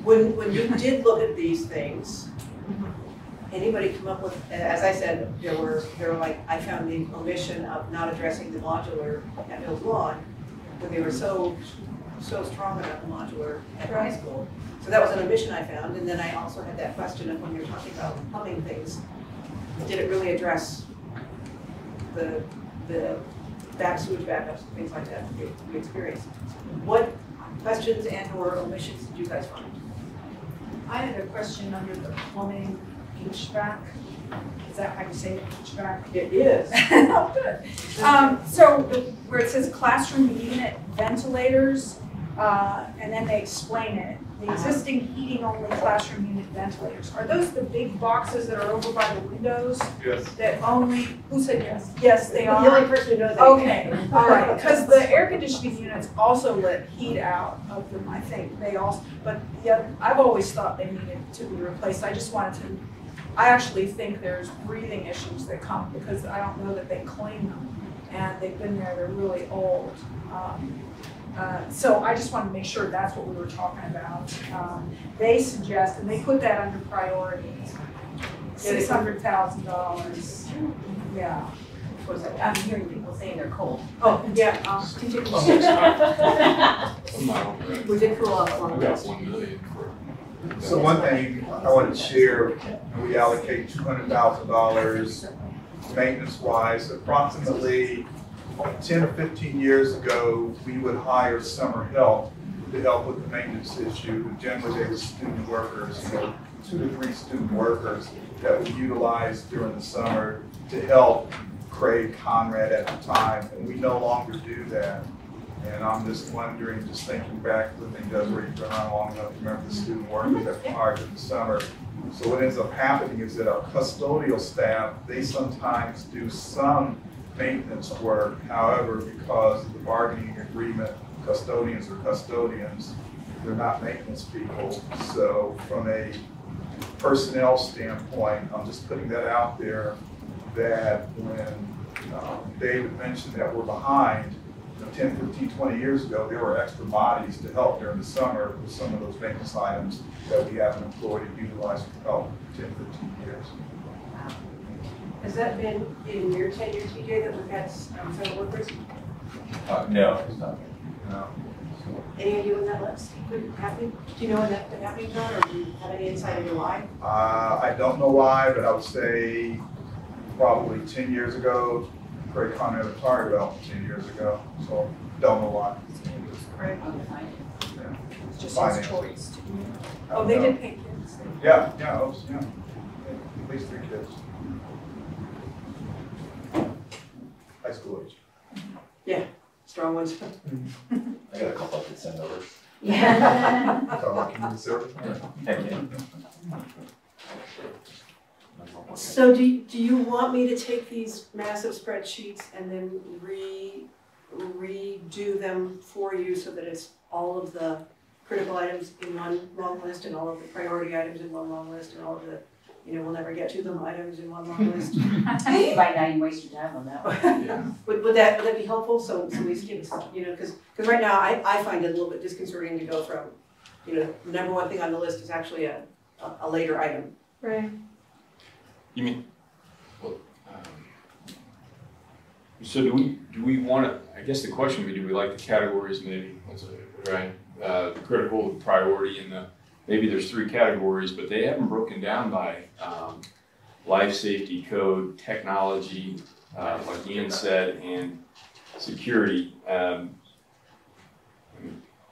When, when you did look at these things, anybody come up with, as I said, there were, there were like, I found the omission of not addressing the modular at Mills Lawn, when they were so, so strong about the modular at high school. So that was an omission I found, and then I also had that question of when you're talking about plumbing things, did it really address the, the back sewage backups and things like that you you experienced? What questions and or omissions did you guys find? I had a question under the plumbing HVAC. Is that how you say it, HVAC? It is. Oh, good. Um, so the- where it says classroom unit ventilators, uh, and then they explain it. The existing heating only classroom unit ventilators, are those the big boxes that are over by the windows Yes. that only, who said yes? Yes, they The are. only person who knows that. Okay, all right, because the air conditioning units also let heat out of them, I think, they also, but yeah, I've always thought they needed to be replaced, I just wanted to, I actually think there's breathing issues that come, because I don't know that they clean them, and they've been there, they're really old. Um, uh, So I just wanted to make sure that's what we were talking about. Um, They suggest, and they put that under priority, six hundred thousand dollars, yeah. Was that? I'm hearing people saying they're cold. Oh, yeah, um, continue. I'm not on that. Cool off I on got one million for. So one thing I wanted to share, we allocate two hundred thousand dollars maintenance wise, approximately ten or fifteen years ago, we would hire summer help to help with the maintenance issue. Generally, they were student workers, you know, two to three student workers that we utilized during the summer to help Craig Conrad at the time, and we no longer do that. And I'm just wondering, just thinking back, the thing does where you've been around long enough to remember the student workers that were hired in the summer. So what ends up happening is that our custodial staff, they sometimes do some maintenance work. However, because of the bargaining agreement, custodians are custodians, they're not maintenance people. So from a personnel standpoint, I'm just putting that out there, that when um, David mentioned that we're behind, you know, 10, 15, 20 years ago, there were extra bodies to help during the summer with some of those maintenance items that we haven't employed and utilized for help 10, 15 years. Has that been in your tenure, TJ, that we've had um, federal workers? Uh, no, it's not. No. Any of you on that list could happen? Do you know when that could happen, John, or do you have any insight into why? Uh, I don't know why, but I would say probably 10 years ago, Craig Conrad retired about 10 years ago, so don't know why. Craig? It's just Finance. his choice. I Oh, don't they know. did pay kids. Yeah, yeah, I was, yeah, at least three kids. High school age. Yeah, strong ones. I got a couple I could send over. So like community service. Heck yeah. So do, you- do you want me to take these massive spreadsheets and then re, redo them for you so that it's all of the critical items in one long list and all of the priority items in one long list and all of the you know, we'll never get to them items in one long list. You might not even waste your time on that one. Would, would that, would that be helpful, so, so we give us, you know, because, because right now, I, I find it a little bit disconcerting to go from, you know, number one thing on the list is actually a, a, a later item. Right. You mean, well, um, so do we, do we wanna, I guess the question would be, do we like the categories maybe, right? Uh, critical, priority, and the, maybe there's three categories, but they haven't broken down by, um, life safety code, technology, uh, like Ian said, and security, um.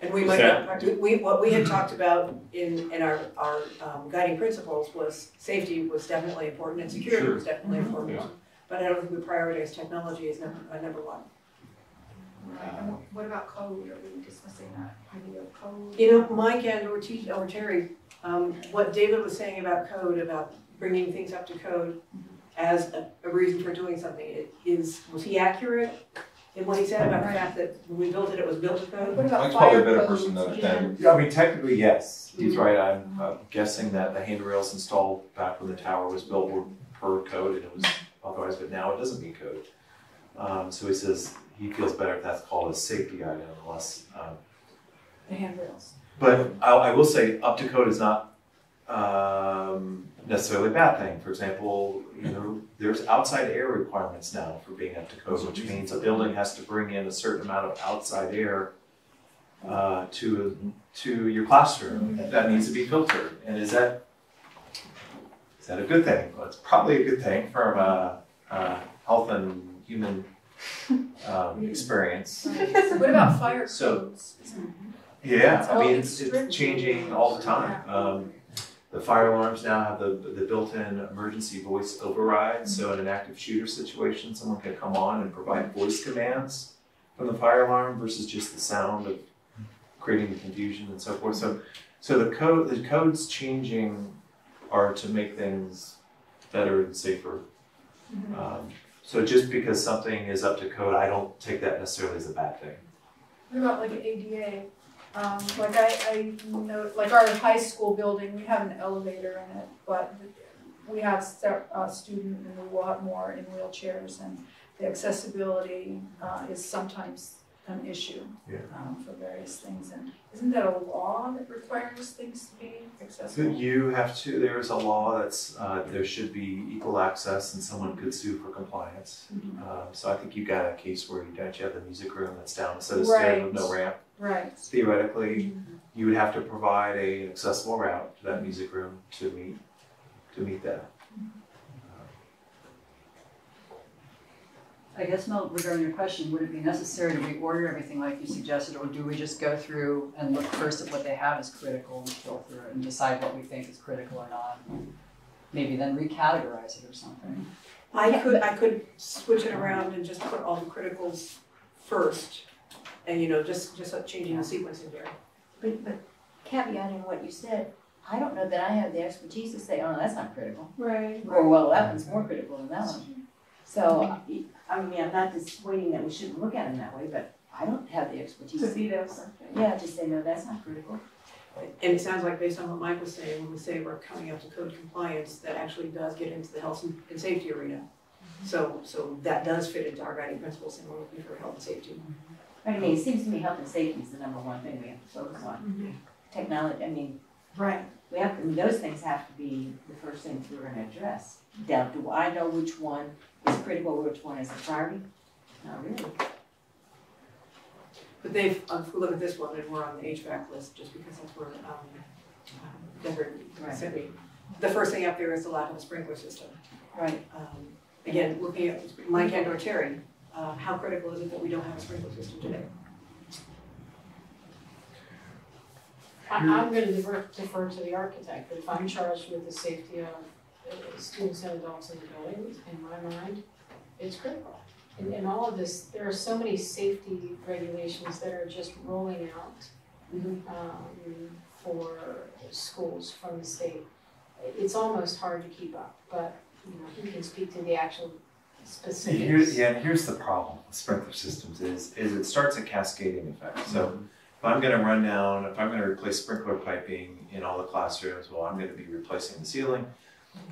And we might not, we- we, what we had talked about in, in our, our um, guiding principles was safety was definitely important and security was definitely important. Yeah. But I don't think we prioritize technology as number, uh, number one. Right, and what- what about code, are we discussing that idea of code? You know, Mike and or T, or Terry, um, what David was saying about code, about bringing things up to code as a, a reason for doing something, it is, was he accurate in what he said about the fact that when we built it, it was built to code? What about Mike's probably a fire better codes? person to Yeah. understand. Yeah, I mean, technically, yes, he's Mhm. right, I'm uh, guessing that the handrails installed back when the tower was built were per code and it was authorized, but now it doesn't meet code. Um, so he says he feels better if that's called a safety item unless, um, The handrails. but I, I will say up to code is not, um, necessarily a bad thing. For example, you know, there's outside air requirements now for being up to code, which means a building has to bring in a certain amount of outside air uh, to, to your classroom that needs to be filtered. And is that, is that a good thing? Well, it's probably a good thing from a, a health and human um, experience. What about fire So- codes? Yeah, I mean, it's, it's changing all the time. Um, the fire alarms now have the, the built-in emergency voice override, so in an active shooter situation, someone can come on and provide voice commands from the fire alarm versus just the sound of creating the confusion and so forth. So, so the code, the codes changing are to make things better and safer. Um, so just because something is up to code, I don't take that necessarily as a bad thing. What about like an ADA? Um, like I, I know, like our high school building, we have an elevator in it, but we have a student and we will have more in wheelchairs and the accessibility, uh, is sometimes an issue. Yeah. Um, for various things, and isn't that a law that requires things to be accessible? you have to, there is a law that's, uh, there should be equal access and someone could sue for compliance. Mhm. Um, so I think you've got a case where you don't, you have the music room that's down set of stairs with no Right. ramp. Right. Theoretically, you would have to provide a, an accessible route to that music room to meet, to meet that. I guess Mel, regarding your question, would it be necessary to reorder everything like you suggested, or do we just go through and look first at what they have as critical and filter it and decide what we think is critical or not? Maybe then recategorize it or something. I could, I could switch it around and just put all the criticals first, and you know, just, just like changing the sequencing here. But, but caveating what you said, I don't know that I have the expertise to say, oh, no, that's not critical. Right. Or, well, that one's more critical than that one. So, I mean, I'm not dissuading that we shouldn't look at them that way, but I don't have the expertise. To be there something. Yeah, to say, no, that's not critical. And it sounds like based on what Mike was saying, when we say we're coming up to code compliance, that actually does get into the health and and safety arena. Mm-hmm. So, so that does fit into our guiding principles and we're looking for health and safety. Mm-hmm. I mean, it seems to me health and safety is the number one thing we have to focus on. Technology, I mean, Right. we have, I mean, those things have to be the first things we're gonna address. Now, do I know which one is critical, which one is a priority? Not really. But they've, um, if we look at this one, and we're on the HVAC list, just because that's where, um, Denver sent me. The first thing up there is the lack of a sprinkler system. Right. Um, Again, looking at Mike and or Terry, uh, how critical is it that we don't have a sprinkler system today? I, I'm gonna defer, defer to the architect, but if I'm charged with the safety of uh, students and adults in the building, in my mind, it's critical. And, and all of this, there are so many safety regulations that are just rolling out, um, for schools from the state. It's almost hard to keep up, but, you know, he can speak to the actual See, here's, yeah, and here's the problem with sprinkler systems is, is it starts a cascading effect. So if I'm gonna run down, if I'm gonna replace sprinkler piping in all the classrooms, well, I'm gonna be replacing the ceiling.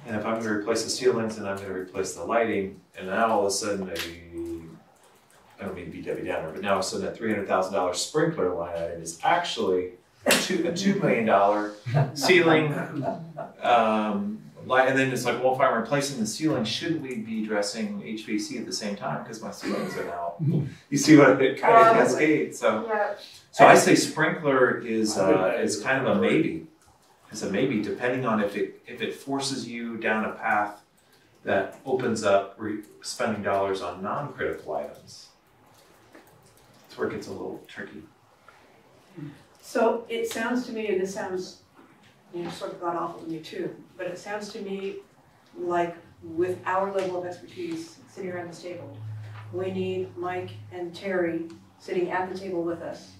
And if I'm gonna replace the ceilings and I'm gonna replace the lighting, and now all of a sudden I don't mean to be Debbie Downer, but now all of a sudden that three hundred thousand dollar sprinkler line item is actually a two, a two million dollar ceiling, um, light, and then it's like, well, if I'm replacing the ceiling, shouldn't we be addressing HVAC at the same time, because my ceilings are now, you see what it kind of Probably. cascades, so. Yeah. So I say sprinkler is, uh, is kind of a maybe. It's a maybe, depending on if it, if it forces you down a path that opens up re- spending dollars on non-critical items. That's where it gets a little tricky. So it sounds to me, and this sounds, you know, sort of god awful to me too, but it sounds to me like with our level of expertise sitting around this table, we need Mike and Terry sitting at the table with us.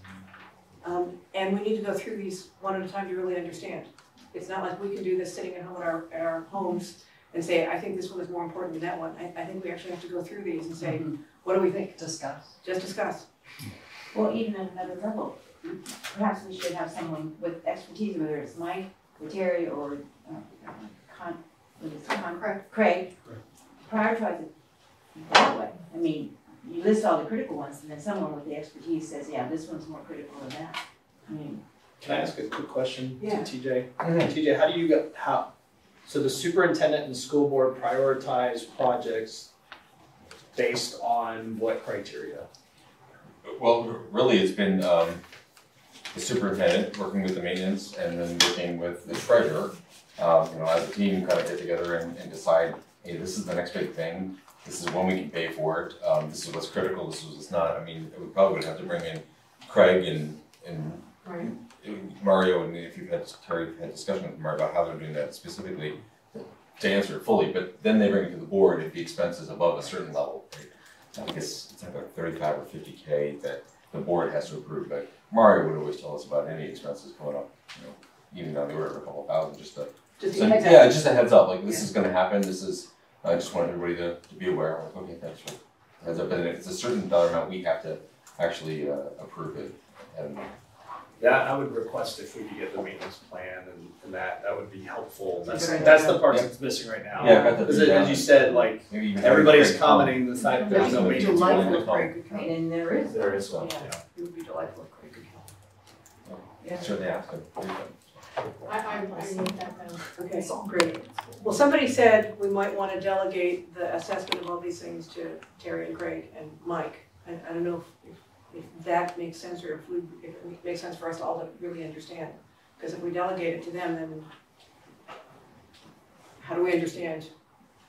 Um, and we need to go through these one at a time to really understand. It's not like we can do this sitting at home in our, at our homes and say, I think this one is more important than that one. I, I think we actually have to go through these and say, what do we think? Discuss. Just discuss. Well, even at another level, perhaps we should have someone with expertise, whether it's Mike or Terry or, uh, Con, what is it, Con, Craig. Prioritize it that way. I mean, you list all the critical ones, and then someone with the expertise says, yeah, this one's more critical than that. I mean, Can I ask a quick question to Yeah. TJ? TJ, how do you go, how, so the superintendent and school board prioritize projects based on what criteria? Well, really, it's been, um, the superintendent working with the maintenance and then working with the treasurer. Um, you know, as a team, kind of get together and, and decide, hey, this is the next big thing. This is when we can pay for it. Um, this is what's critical, this is what's not. I mean, we probably would have to bring in Craig and, and Right. Mario, and if you've had, Terry, you've had discussion with Mario about how they're doing that specifically, to answer it fully, but then they bring it to the board if the expense is above a certain level. right? I guess it's, like about thirty-five or fifty K that the board has to approve, but Mario would always tell us about any expenses coming up, you know, even on the order of a couple thousand, just to. Just so- a heads up. Yeah, just a heads up, like, this is gonna happen, this is, I just want everybody to, to be aware, like, okay, thanks for heads up, and if it's a certain dollar amount, we have to actually, uh, approve it, and Yeah, I would request if we could get the maintenance plan and, and that, that would be helpful. That's, Good idea. that's the part Yeah. that's missing right now. Yeah, I got that Because as you said, like, maybe even. everybody's commenting the fact that there's no It would be maintenance delightful plan. if Craig could come, and there is. There is one, Yeah. yeah. It would be delightful if Craig could come. Yeah. Sure, they have to. I, I, I wrote that down. Okay, great. Well, somebody said we might want to delegate the assessment of all these things to Terry and Craig and Mike. I, I don't know if, if that makes sense or if we, if it makes sense for us all to really understand. Because if we delegate it to them, then how do we understand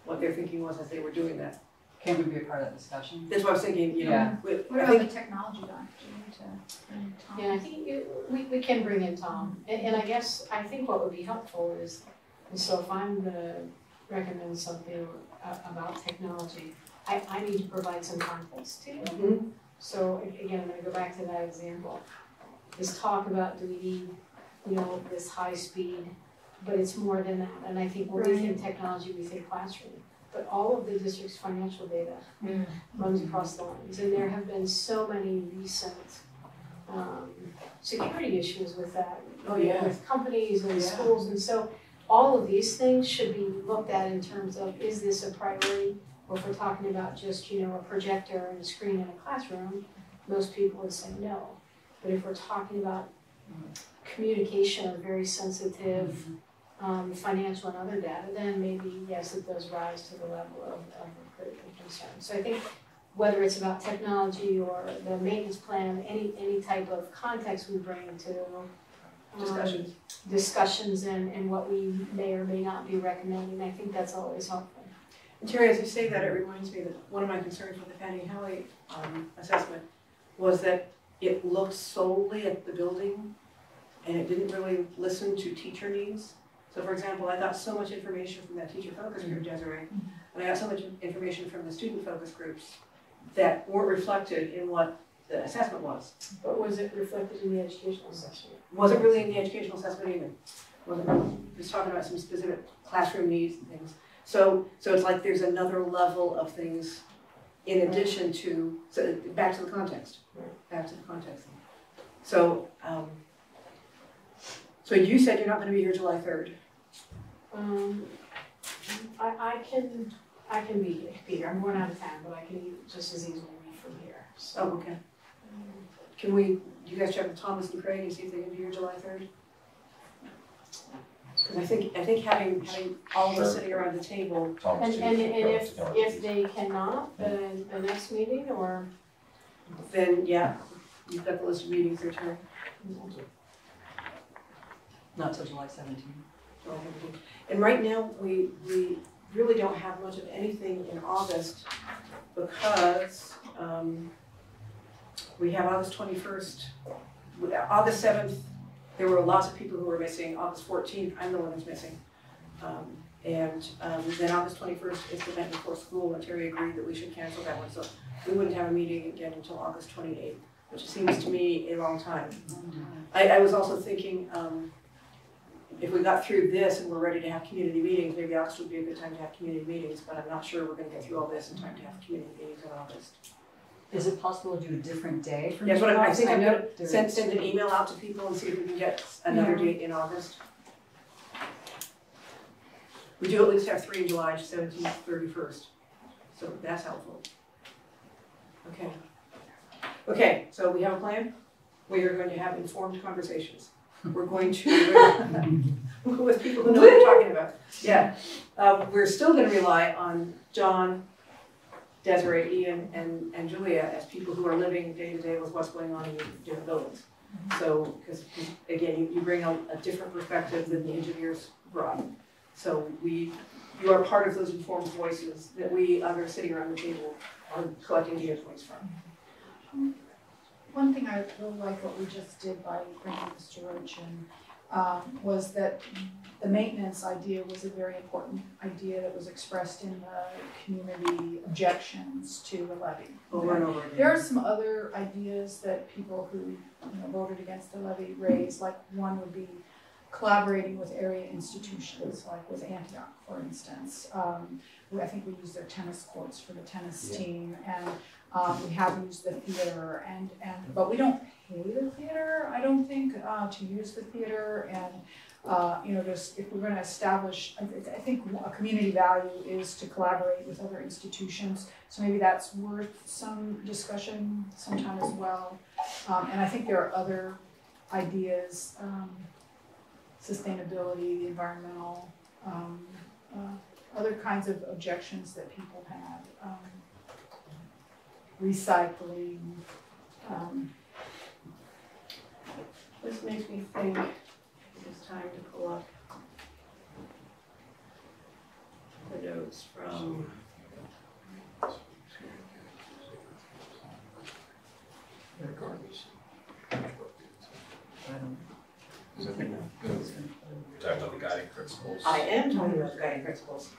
what their thinking was as they were doing that? Can we be a part of that discussion? That's what I was thinking, you know, Yeah. with, What I about think, the technology guy? Do you need to bring Tom? Yeah, I think you, we, we can bring in Tom, and, and I guess, I think what would be helpful is, and so if I'm gonna recommend something a- about technology, I, I need to provide some context too. Mhm. So again, I'm gonna go back to that example. This talk about do we need, you know, this high speed, but it's more than that, and I think when we think technology, we think classroom. But all of the district's financial data runs across the lines, and there have been so many recent um, security issues with that. Oh, yeah. With companies and Yeah. schools, and so all of these things should be looked at in terms of, is this a priority? Or if we're talking about just, you know, a projector and a screen in a classroom, most people would say no. But if we're talking about communication of very sensitive, um, financial and other data, then maybe, yes, it does rise to the level of, of critical concern. So I think whether it's about technology or the maintenance plan, any, any type of context we bring to um, discussions. discussions and, and what we may or may not be recommending, I think that's always helpful. Terry, as you say that, it reminds me that one of my concerns with the Fanning Howey um, assessment was that it looked solely at the building and it didn't really listen to teacher needs. So for example, I got so much information from that teacher focus group, Desiree, and I got so much information from the student focus groups that weren't reflected in what the assessment was. But was it reflected in the educational assessment? Wasn't really in the educational assessment either. Wasn't really, it was talking about some specific classroom needs and things. So, so it's like there's another level of things in addition to, so back to the context, back to the context. So, um, so you said you're not gonna be here July third. Um, I, I can, I can be here, I'm going out of town, but I can just as easily be from here, so. Oh, okay. Can we, you guys check with Thomas and Craig and see if they can be here July third? Because I think, I think having, having all of us Sure. sitting around the table, Thomas, And, too, and, so and Thomas if, can- if they cannot, then the next meeting, or? then yeah, you've got the list of meetings there, Terry. Not till July seventeenth. And right now, we, we really don't have much of anything in August because, um, we have August twenty-first, August seventh, there were lots of people who were missing, August fourteenth, I'm the one who's missing. Um, and, um, then August twenty-first is the event before school, and Terry agreed that we should cancel that one, so we wouldn't have a meeting again until August twenty-eighth, which seems to me a long time. I, I was also thinking, um, if we got through this and we're ready to have community meetings, maybe August would be a good time to have community meetings, but I'm not sure we're gonna get through all this in time to have community meetings in August. Is it possible to do a different day for Yes, but I I think I'm gonna send, send an email out to people and see if we can get another date in August. We do at least have three in July, seventeenth, thirty-first, so that's helpful. Okay. Okay, so we have a plan, we are going to have informed conversations. We're going to, with people who know what they're talking about, yeah. Um, we're still gonna rely on John, Desiree, Ian, and, and Julia as people who are living day to day with what's going on in the different buildings. Mm-hmm. So, because, again, you, you bring a, a different perspective than the engineers brought. So we, you are part of those informed voices that we, others sitting around the table, are collecting data points from. Mm-hmm. Um, one thing I really like what we just did by bringing Mr. Roach in, um, was that the maintenance idea was a very important idea that was expressed in the community objections to the levy. Over and over again. There are some other ideas that people who, you know, voted against the levy raised, like one would be collaborating with area institutions, like with Antioch, for instance. Um, I think we use their tennis courts for the tennis Yeah. team, and, um, we have used the theater, and, and, but we don't pay the theater, I don't think, uh, to use the theater, and, uh, you know, just, if we're gonna establish, I, I think a community value is to collaborate with other institutions, so maybe that's worth some discussion sometime as well. Um, and I think there are other ideas, um, sustainability, the environmental, um, uh, other kinds of objections that people have, um, recycling, um, This makes me think it's time to pull up the notes from. Talking about the guiding principles. I am talking about the guiding principles.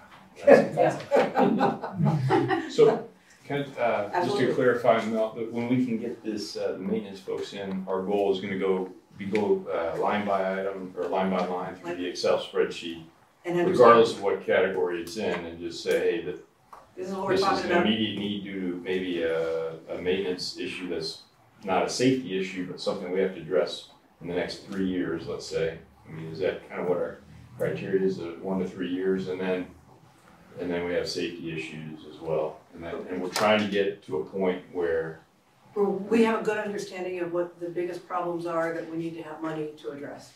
So, can, uh, just Absolutely. to clarify, Mel, that when we can get this, uh, maintenance folks in, our goal is gonna go, be go, uh, line by item, or line by line through the Excel spreadsheet, And understand, regardless of what category it's in, and just say, hey, that this is what we're this is talking an about. immediate need due to maybe a, a maintenance issue that's not a safety issue, but something we have to address in the next three years, let's say. I mean, is that kind of what our criteria is, uh, one to three years, and then, and then we have safety issues as well. And then, and we're trying to get to a point where, Well, we have a good understanding of what the biggest problems are that we need to have money to address.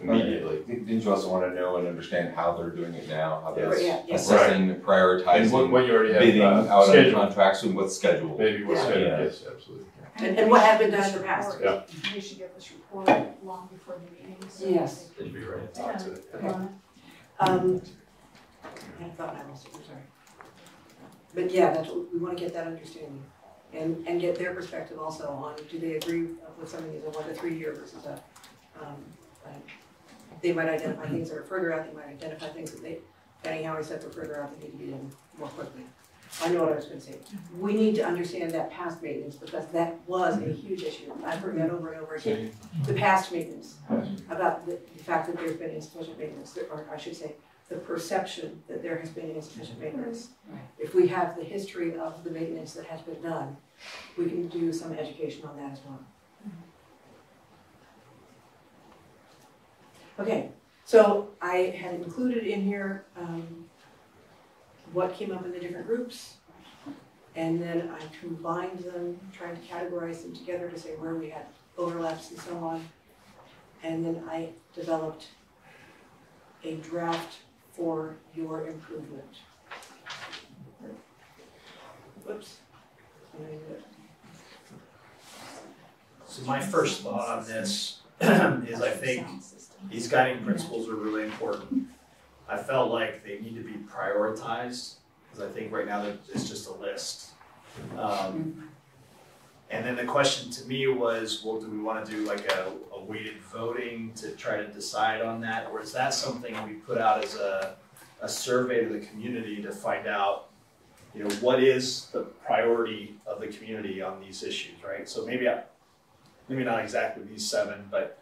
immediately. Didn't you also wanna know and understand how they're doing it now, how they're Yeah, yeah. assessing, And what, prioritizing, what you already bidding have, out uh, on scheduled, contracts and what's scheduled? maybe what's Yeah. scheduled, Yeah. yes, absolutely. And- and what has been done in the past. Yeah. We should get this report long before the meeting, so. Yes. It'd be great to talk to it. Yeah. Um, I thought I lost it, I'm sorry. But yeah, that's, what- we wanna get that understanding and, and get their perspective also on, do they agree with something as a one to three year versus a, um, uh, they might identify things that are further out, they might identify things that they, depending how I said further out, they need to be done more quickly. I know what I was gonna say. We need to understand that past maintenance because that was a huge issue. I've heard that over and over again. The past maintenance, about the, the fact that there's been insufficient maintenance, or I should say, the perception that there has been insufficient maintenance. If we have the history of the maintenance that has been done, we can do some education on that as well. Okay, so I had included in here, um, what came up in the different groups. And then I combined them, trying to categorize them together to say where we had overlaps and so on. And then I developed a draft for your improvement. Whoops. So my first thought on this is I think these guiding principles are really important. I felt like they need to be prioritized, because I think right now it's just a list. Um, and then the question to me was, well, do we wanna do like a, a weighted voting to try to decide on that? Or is that something we put out as a, a survey to the community to find out, you know, what is the priority of the community on these issues, right? So maybe I, maybe not exactly these seven, but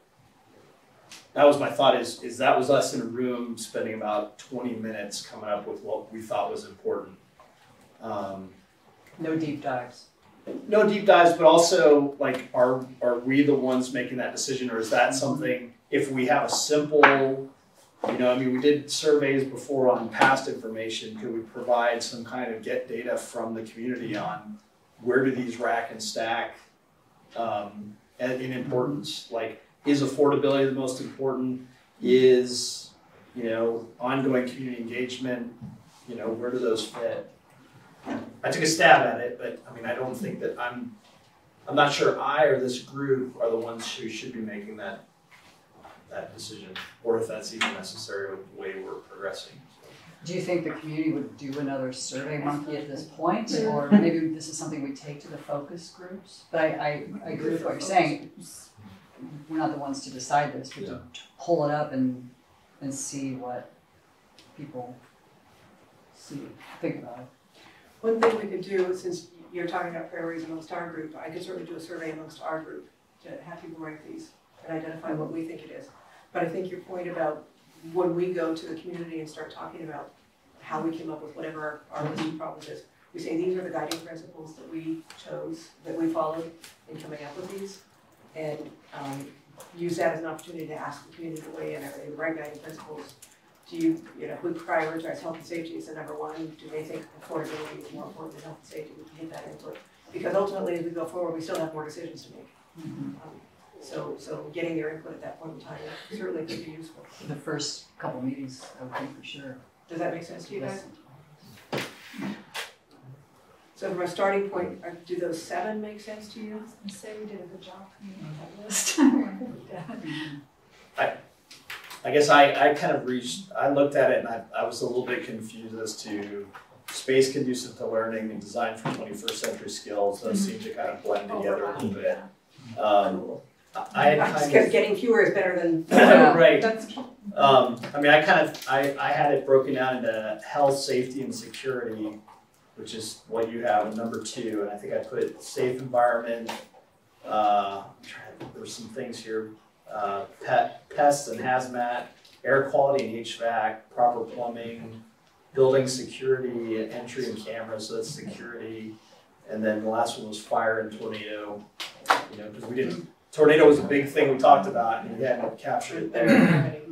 that was my thought is, is that was us in a room spending about twenty minutes coming up with what we thought was important. Um, No deep dives. No deep dives, but also like, are, are we the ones making that decision or is that something, if we have a simple, you know, I mean, we did surveys before on past information, could we provide some kind of get data from the community on where do these rack and stack, um, in in importance, like, is affordability the most important? Is, you know, ongoing community engagement, you know, where do those fit? I took a stab at it, but I mean, I don't think that I'm, I'm not sure I or this group are the ones who should be making that, that decision, or if that's even necessary with the way we're progressing. Do you think the community would do another survey monkey at this point, or maybe this is something we take to the focus groups? But I, I, I agree with what you're saying, we're not the ones to decide this, but to pull it up and, and see what people see, think about it. One thing we could do, since you're talking about priorities amongst our group, I could certainly do a survey amongst our group to have people rank these and identify what we think it is. But I think your point about when we go to the community and start talking about how we came up with whatever our, our list of problems is, we say these are the guiding principles that we chose, that we followed in coming up with these. And, um, use that as an opportunity to ask the community to weigh in, are they the right guiding principles? Do you, you know, who prioritize health and safety as the number one, do they think affordability is more important than health and safety, we can get that input. Because ultimately, as we go forward, we still have more decisions to make. Um, So, so getting their input at that point in time certainly could be useful. The first couple meetings, I would think for sure. Does that make sense to you guys? So from a starting point, are- do those seven make sense to you? And say we did a good job coming up that list. I guess I, I kind of reached, I looked at it and I, I was a little bit confused as to space conducive to learning and design for twenty-first century skills, those seem to kind of blend together a little bit. Um, I I had kind of. Because getting fewer is better than. Right. That's, Um, I mean, I kind of, I, I had it broken down into health, safety, and security, which is what you have in number two, and I think I put safe environment, uh, I'm trying, to- there some things here, uh, pet, pests and hazmat, air quality and HVAC, proper plumbing, building security, entry and cameras, so that's security, and then the last one was fire and tornado, you know, because we didn't, tornado was a big thing we talked about, and we hadn't captured it there.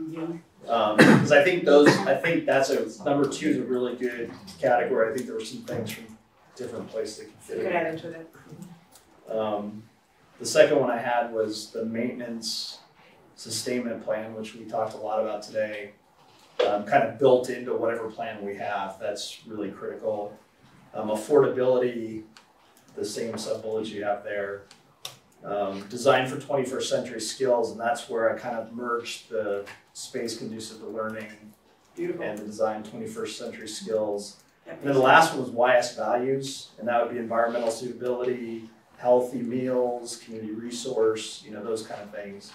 Um, because I think those, I think that's a, number two is a really good category, I think there were some things from different places that could fit you could add into that. Um, the second one I had was the maintenance sustainment plan, which we talked a lot about today. Um, kind of built into whatever plan we have, that's really critical. Um, affordability, the same sub-bullet you have there. Um, design for twenty-first century skills, and that's where I kind of merged the space conducive to learning Beautiful. and the design twenty-first century skills. And then the last one was YS values, and that would be environmental suitability, healthy meals, community resource, you know, those kind of things.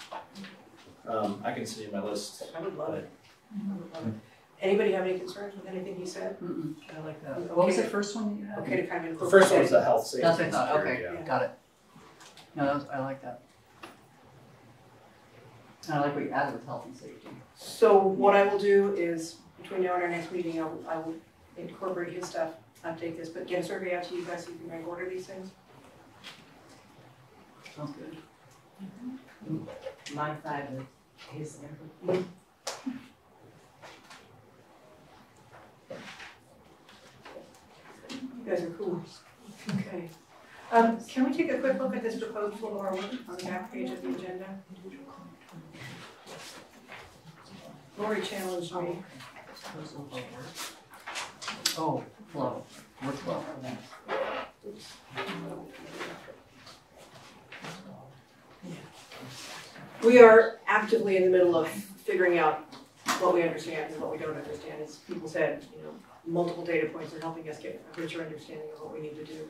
Um, I can see in my list. I would love it. I would love it. Anybody have any concerns with anything he said? Mm-mm, I like that. What was the first one you had? Okay to kind of The incorporate first one was that. the health, safety, That's what I and thought, security, okay, yeah. got it. No, that was, I like that. And I like what you added with health and safety. So what I will do is, between now and our next meeting, I will, I will incorporate his stuff, update this, but get a survey out to you guys so you can rank order these things. Sounds good. My five is his number. guys are cool. Okay. Um, can we take a quick look at this proposal flow of our work on the back page of the agenda? Lori challenged me. Oh, flow, workflow. We are actively in the middle of figuring out what we understand and what we don't understand. As people said, you know, multiple data points are helping us get a richer understanding of what we need to do.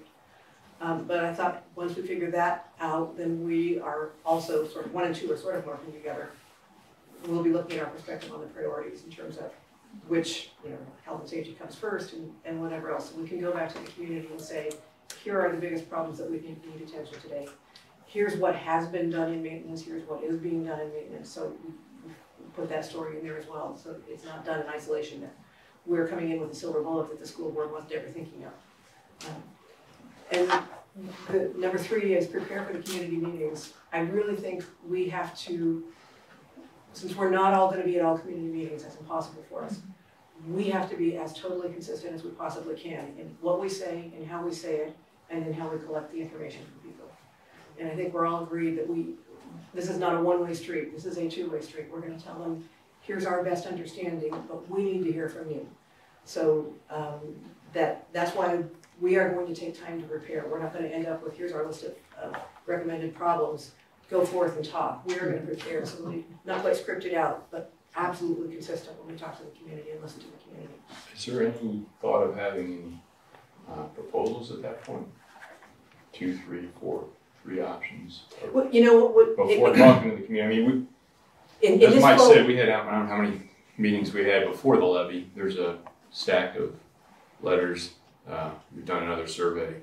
Um, but I thought, once we figure that out, then we are also sort of, one and two are sort of working together. We'll be looking at our perspective on the priorities in terms of which, you know, health and safety comes first and, and whatever else. So we can go back to the community and say, here are the biggest problems that we need attention today. Here's what has been done in maintenance, here's what is being done in maintenance, so we put that story in there as well, so it's not done in isolation that we're coming in with a silver bullet that the school board wasn't ever thinking of. Um, And the, number three is prepare for the community meetings. I really think we have to, since we're not all gonna be at all community meetings, that's impossible for us. We have to be as totally consistent as we possibly can in what we say and how we say it, and in how we collect the information from people. And I think we're all agreed that we, this is not a one-way street, this is a two-way street. We're gonna tell them, here's our best understanding, but we need to hear from you. So, um, that, that's why we are going to take time to prepare. We're not gonna end up with, here's our list of, of recommended problems, go forth and talk. We are gonna prepare, so not quite scripted out, but absolutely consistent when we talk to the community and listen to the community. Is there any thought of having any uh, proposals at that point? Two, three, four, three options? Well, you know, what. Before talking to the community, I mean, we, in as this Mike said, we had, I don't know how many meetings we had before the levy. There's a stack of letters. Uh, We've done another survey.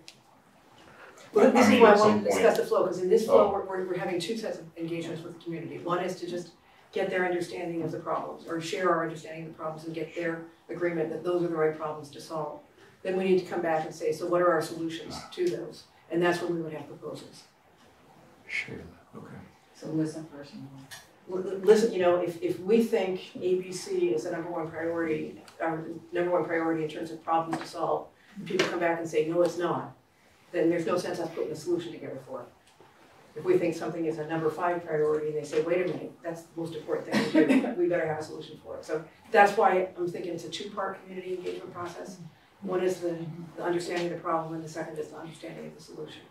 Well, I- I this is why I wanted to discuss the flow, because in this flow, Oh. we're, we're, we're having two sets of engagements with the community. One is to just get their understanding of the problems, or share our understanding of the problems and get their agreement that those are the right problems to solve. Then we need to come back and say, so what are our solutions to those? And that's when we would have proposals. Sure, okay. So listen first L- l- Listen, you know, if, if we think ABC is the number one priority, our number one priority in terms of problems to solve, and people come back and say, no, it's not, then there's no sense us putting a solution together for it. If we think something is a number five priority and they say, wait a minute, that's the most important thing to do, we better have a solution for it. So that's why I'm thinking it's a two-part community engagement process. One is the, the understanding of the problem and the second is the understanding of the solution.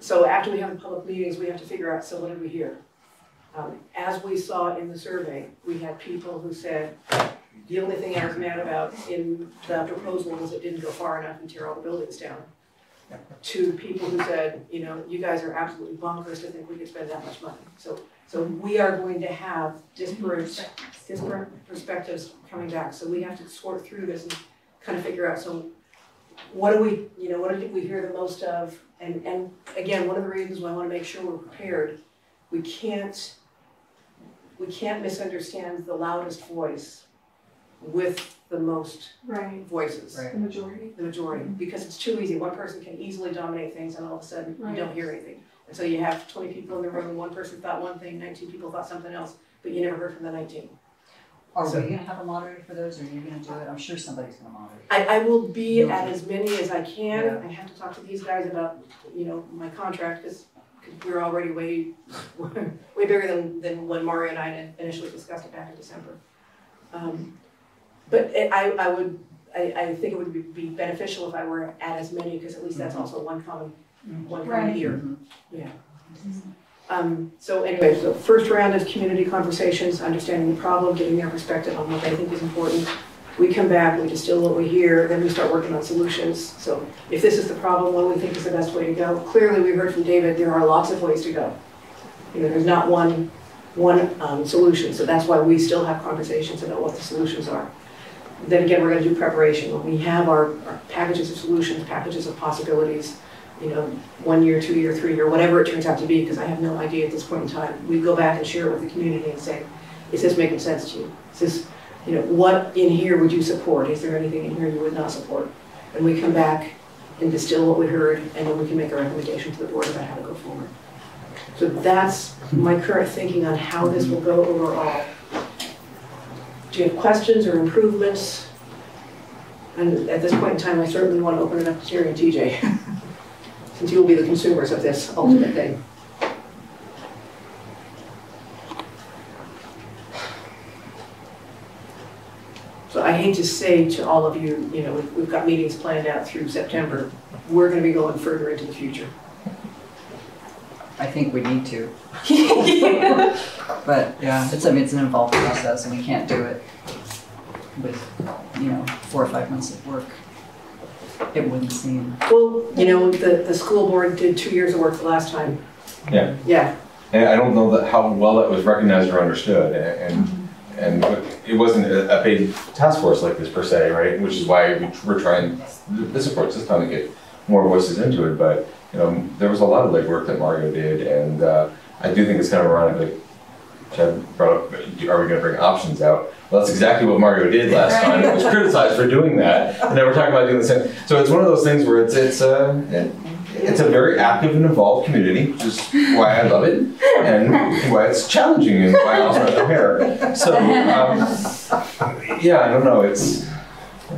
So after we have the public meetings, we have to figure out, so what did we hear? Um, as we saw in the survey, we had people who said, the only thing I was mad about in the proposal was it didn't go far enough and tear all the buildings down. To people who said, you know, you guys are absolutely bonkers to think we could spend that much money. So, so we are going to have disparate, disparate perspectives coming back. So we have to sort through this and kind of figure out, so what do we, you know, what did we hear the most of? And, and again, one of the reasons why I wanna make sure we're prepared, we can't, we can't misunderstand the loudest voice with the most Right. voices. The majority. The majority, mm-hmm. because it's too easy, one person can easily dominate things and all of a sudden you don't Right. hear anything. And so you have twenty people in the room, and one person thought one thing, nineteen people thought something else, but you never heard from the nineteen. Are we So- gonna have a moderator for those, or are you gonna do it? I'm sure somebody's gonna moderate. I, I will be at as many as I can, Yeah. I have to talk to these guys about, you know, my contract, because we're already way, way bigger than, than when Mario and I had initially discussed it back in December. Um, But it- I, I would, I, I think it would be- be beneficial if I were at as many, cause at least that's mm-hmm. also one common, mm-hmm. one common Right. ear, mm-hmm. yeah. Um, so anyway, so first round of community conversations, understanding the problem, getting their perspective on what they think is important. We come back, we distill what we hear, then we start working on solutions. So if this is the problem, what we think is the best way to go? Clearly, we heard from David, there are lots of ways to go. You know, there's not one, one, um, solution, so that's why we still have conversations about what the solutions are. Then again, we're gonna do preparation. When we have our, our packages of solutions, packages of possibilities, you know, one year, two year, three year, whatever it turns out to be, because I have no idea at this point in time. We go back and share it with the community and say, is this making sense to you? Is this, you know, what in here would you support? Is there anything in here you would not support? And we come back and distill what we heard, and then we can make a recommendation to the board about how to go forward. So that's my current thinking on how this will go overall. Do you have questions or improvements? And at this point in time, I certainly want to open it up to Terry and TJ, since you will be the consumers of this ultimate thing. So I hate to say to all of you, you know, we've, we've got meetings planned out through September. We're gonna be going further into the future. I think we need to. But yeah, it's, I mean, it's an involved process and we can't do it with, you know, four or five months of work. It wouldn't seem. Well, you know, the, the school board did two years of work the last time. Yeah. Yeah, And I don't know that how well that was recognized or understood, and, and it wasn't a, a big task force like this per se, right? Which is why we- we're trying, this approach is trying to get more voices into it, but, you know, there was a lot of legwork that Mario did, and, uh, I do think it's kind of ironic that Chad brought up, are we gonna bring options out? Well, that's exactly what Mario did last time, and was criticized for doing that, and now we're talking about doing the same. So it's one of those things where it's, it's, uh, it- it's a very active and involved community, which is why I love it, and why it's challenging, and why I also have no hair. So, um, yeah, I don't know, it's,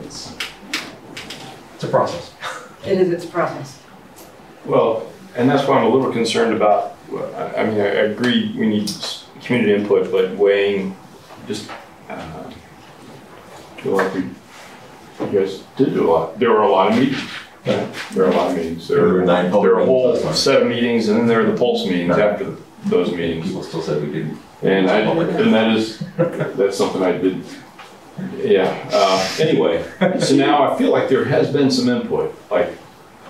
it's, it's a process. it is, it's a process. Well, and that's why I'm a little concerned about, I I mean, I I agree we need community input, but weighing, just, uh, feel like we, you guys did do a lot. There were a lot of meetings. There were a lot of meetings. There There were nine There were a whole meetings last time. set of meetings, and then there were the pulse meetings Nine. after those meetings. People still said we didn't. And I, and that is, that's something I did, yeah, uh, anyway. So now I feel like there has been some input, like,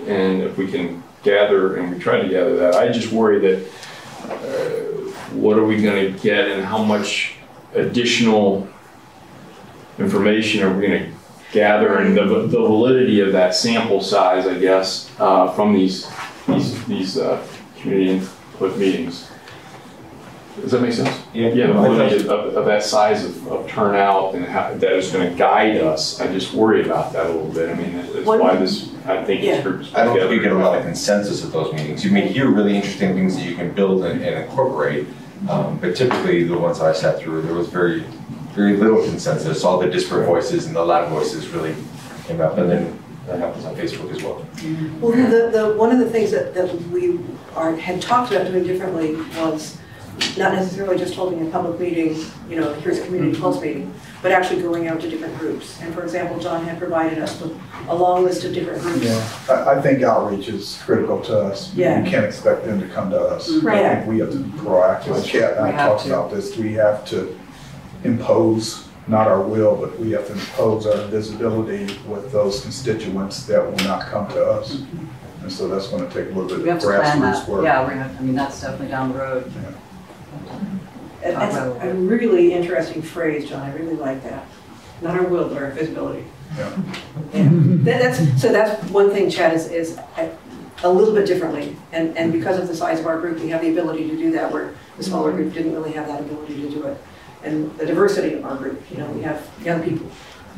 and if we can gather, and we try to gather that, I just worry that, uh, what are we gonna get and how much additional information are we gonna gather and the, the validity of that sample size, I guess, uh, from these, these, these, uh, community input meetings. Does that make sense? Yeah. Yeah, the validity of, of that size of, of turnout and how, that is gonna guide us, I just worry about that a little bit, I mean, that's One- why this, I think Yeah. this group is I don't think together. you get a lot of consensus at those meetings. You may hear really interesting things that you can build and, and incorporate, um, but typically the ones I sat through, there was very, very little consensus. All the disparate voices and the loud voices really came up, and then that happens on Facebook as well. Well, the, the, one of the things that, that we are, had talked about doing differently was not necessarily just holding a public meeting, you know, here's a community pulse meeting, but actually going out to different groups. And for example, John had provided us with a long list of different groups. Yeah, I, I think outreach is critical to us. Yeah. We can't expect them to come to us. Right. I think we have to be proactive. Kat and We I talked to. about this, we have to impose, not our will, but we have to impose our visibility with those constituents that will not come to us. Mm-hmm. And so that's gonna take a little bit We have of to plan grassroots that. work. Yeah, we're gonna, I mean, that's definitely down the road. And That's a really interesting phrase, John, I really like that. Not our will, but our visibility. Yeah. Yeah. That's, so that's one thing, Chad, is, is a- a little bit differently. And, and because of the size of our group, we have the ability to do that, where the smaller group didn't really have that ability to do it. And the diversity of our group, you know, we have young people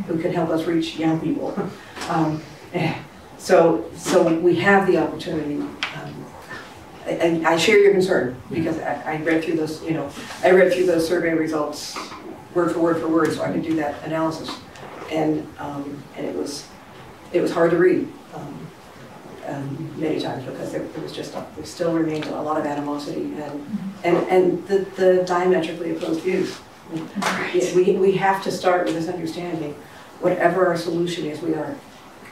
who can help us reach young people. Um, eh, So, so we have the opportunity. And I share your concern, because I, I read through those, you know, I read through those survey results word for word for word, so I could do that analysis. And, um, and it was, it was hard to read, um, um, many times, because there, there was just, a- there still remained a lot of animosity and, and, and the, the diametrically opposed views. Yeah, We, we have to start with this understanding, whatever our solution is, we are,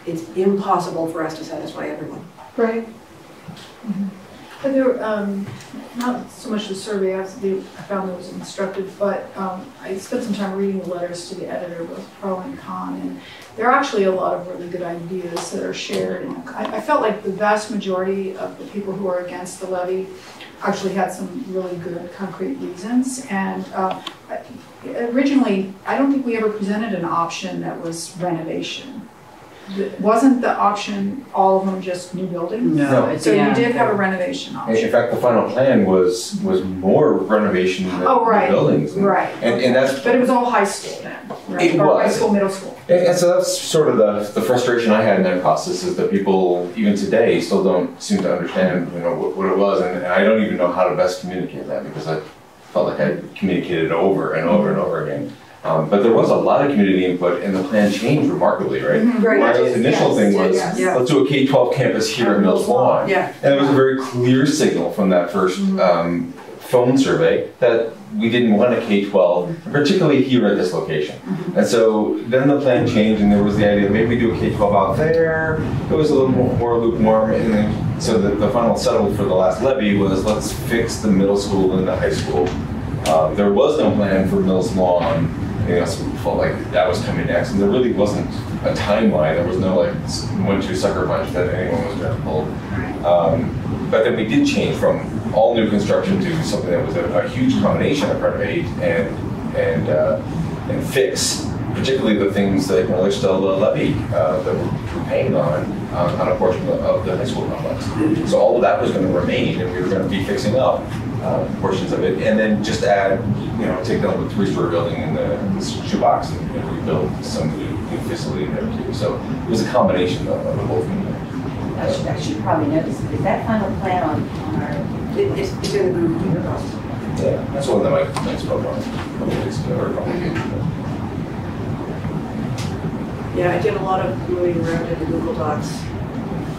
it's impossible for us to satisfy everyone. Right. But there, um, not so much the survey, I found it was instructive, but, um, I spent some time reading the letters to the editor, both pro and con, and there are actually a lot of really good ideas that are shared, and I, I felt like the vast majority of the people who are against the levy actually had some really good concrete reasons, and, uh, originally, I don't think we ever presented an option that was renovation. The- Wasn't the option, all of them just new buildings? No, it's, So you yeah. did have a renovation option. in fact, the final plan was, was more renovation than Oh, right, buildings. And- right. And, and that's, But it was all high school then, right? It Or high was. school, middle school? And, and so that's sort of the, the frustration I had in that process is that people, even today, still don't seem to understand, you know, what, what it was. And, and I don't even know how to best communicate that because I felt like I communicated it over and over and over again. Um, but there was a lot of community input and the plan changed remarkably, right? Right. Mario's initial thing was, Yes, yeah. let's do a K twelve campus here at Mills Lawn. Yeah. And it was a very clear signal from that first um, phone survey that we didn't want a K twelve, particularly here at this location. And so then the plan changed and there was the idea, maybe we do a K twelve out there. It was a little more more lukewarm and then, so the, the final settle for the last levy was let's fix the middle school and the high school. Uh, there was no plan for Mills Lawn, you know, so we felt like that was coming next, and there really wasn't a timeline, there was no like one-two sucker punch that anyone was gonna pull. Um, But then we did change from all new construction to something that was a, a huge combination of renovate and, and, uh, and fix, particularly the things that, you know, like still the levy, uh, that we're paying on, on on a portion of the high school complex. So all of that was gonna remain, and we were gonna be fixing up, uh, portions of it, and then just add, you know, take down the three-story building and the shoebox and rebuild some new, new facility there too. So it was a combination of, of both. I should, I should probably notice, is that final plan on, on our, It- It's, it's in the group. Yeah, that's one that spoke on a couple of weeks ago, or a couple of days ago. Yeah, I did a lot of moving around in the Google Docs.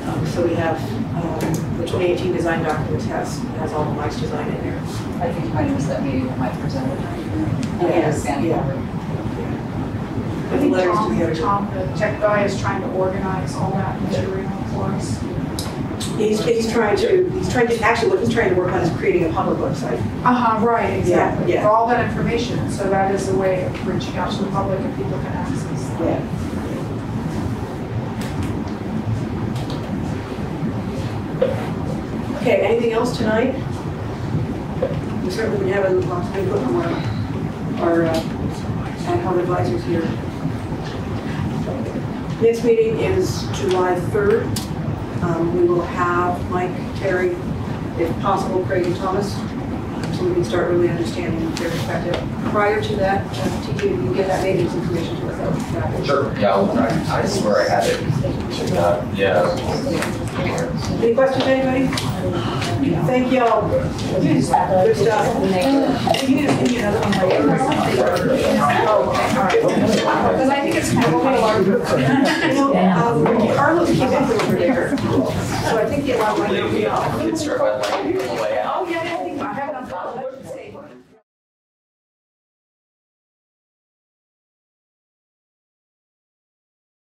Um, So we have, um, the 2018 design documents has, has all of Mike's design in there. I think you might have missed that meeting when Mike presented. Yes, Scanning yeah. over. I think Tom, the. Tom, the tech guy is trying to organize all that material for us. He's, he's trying to, he's trying to, actually, what he's trying to work on is creating a public website. Uh-huh, right, exactly. yeah. For all that information, so that is a way of reaching out to the public and people can access that. Yeah. Okay, anything else tonight? We certainly would have of input from our, our uh, ad advisors here. Next meeting is July 3rd. Um, We will have Mike, Terry, if possible, Craig and Thomas, so we can start really understanding their perspective. Prior to that, uh, TJ, you can get that maintenance information to us. that would be fabulous. Sure, yeah, I'll- I, I swear I had it. Uh, Yeah. Any questions, anybody? Thank y'all. Good stuff. You can just give me another one later. Oh, okay, all right. Because I think it's kind of a little larger. You know, um, Carlos came in over there, so I think he allowed my name to be off. Kids start by like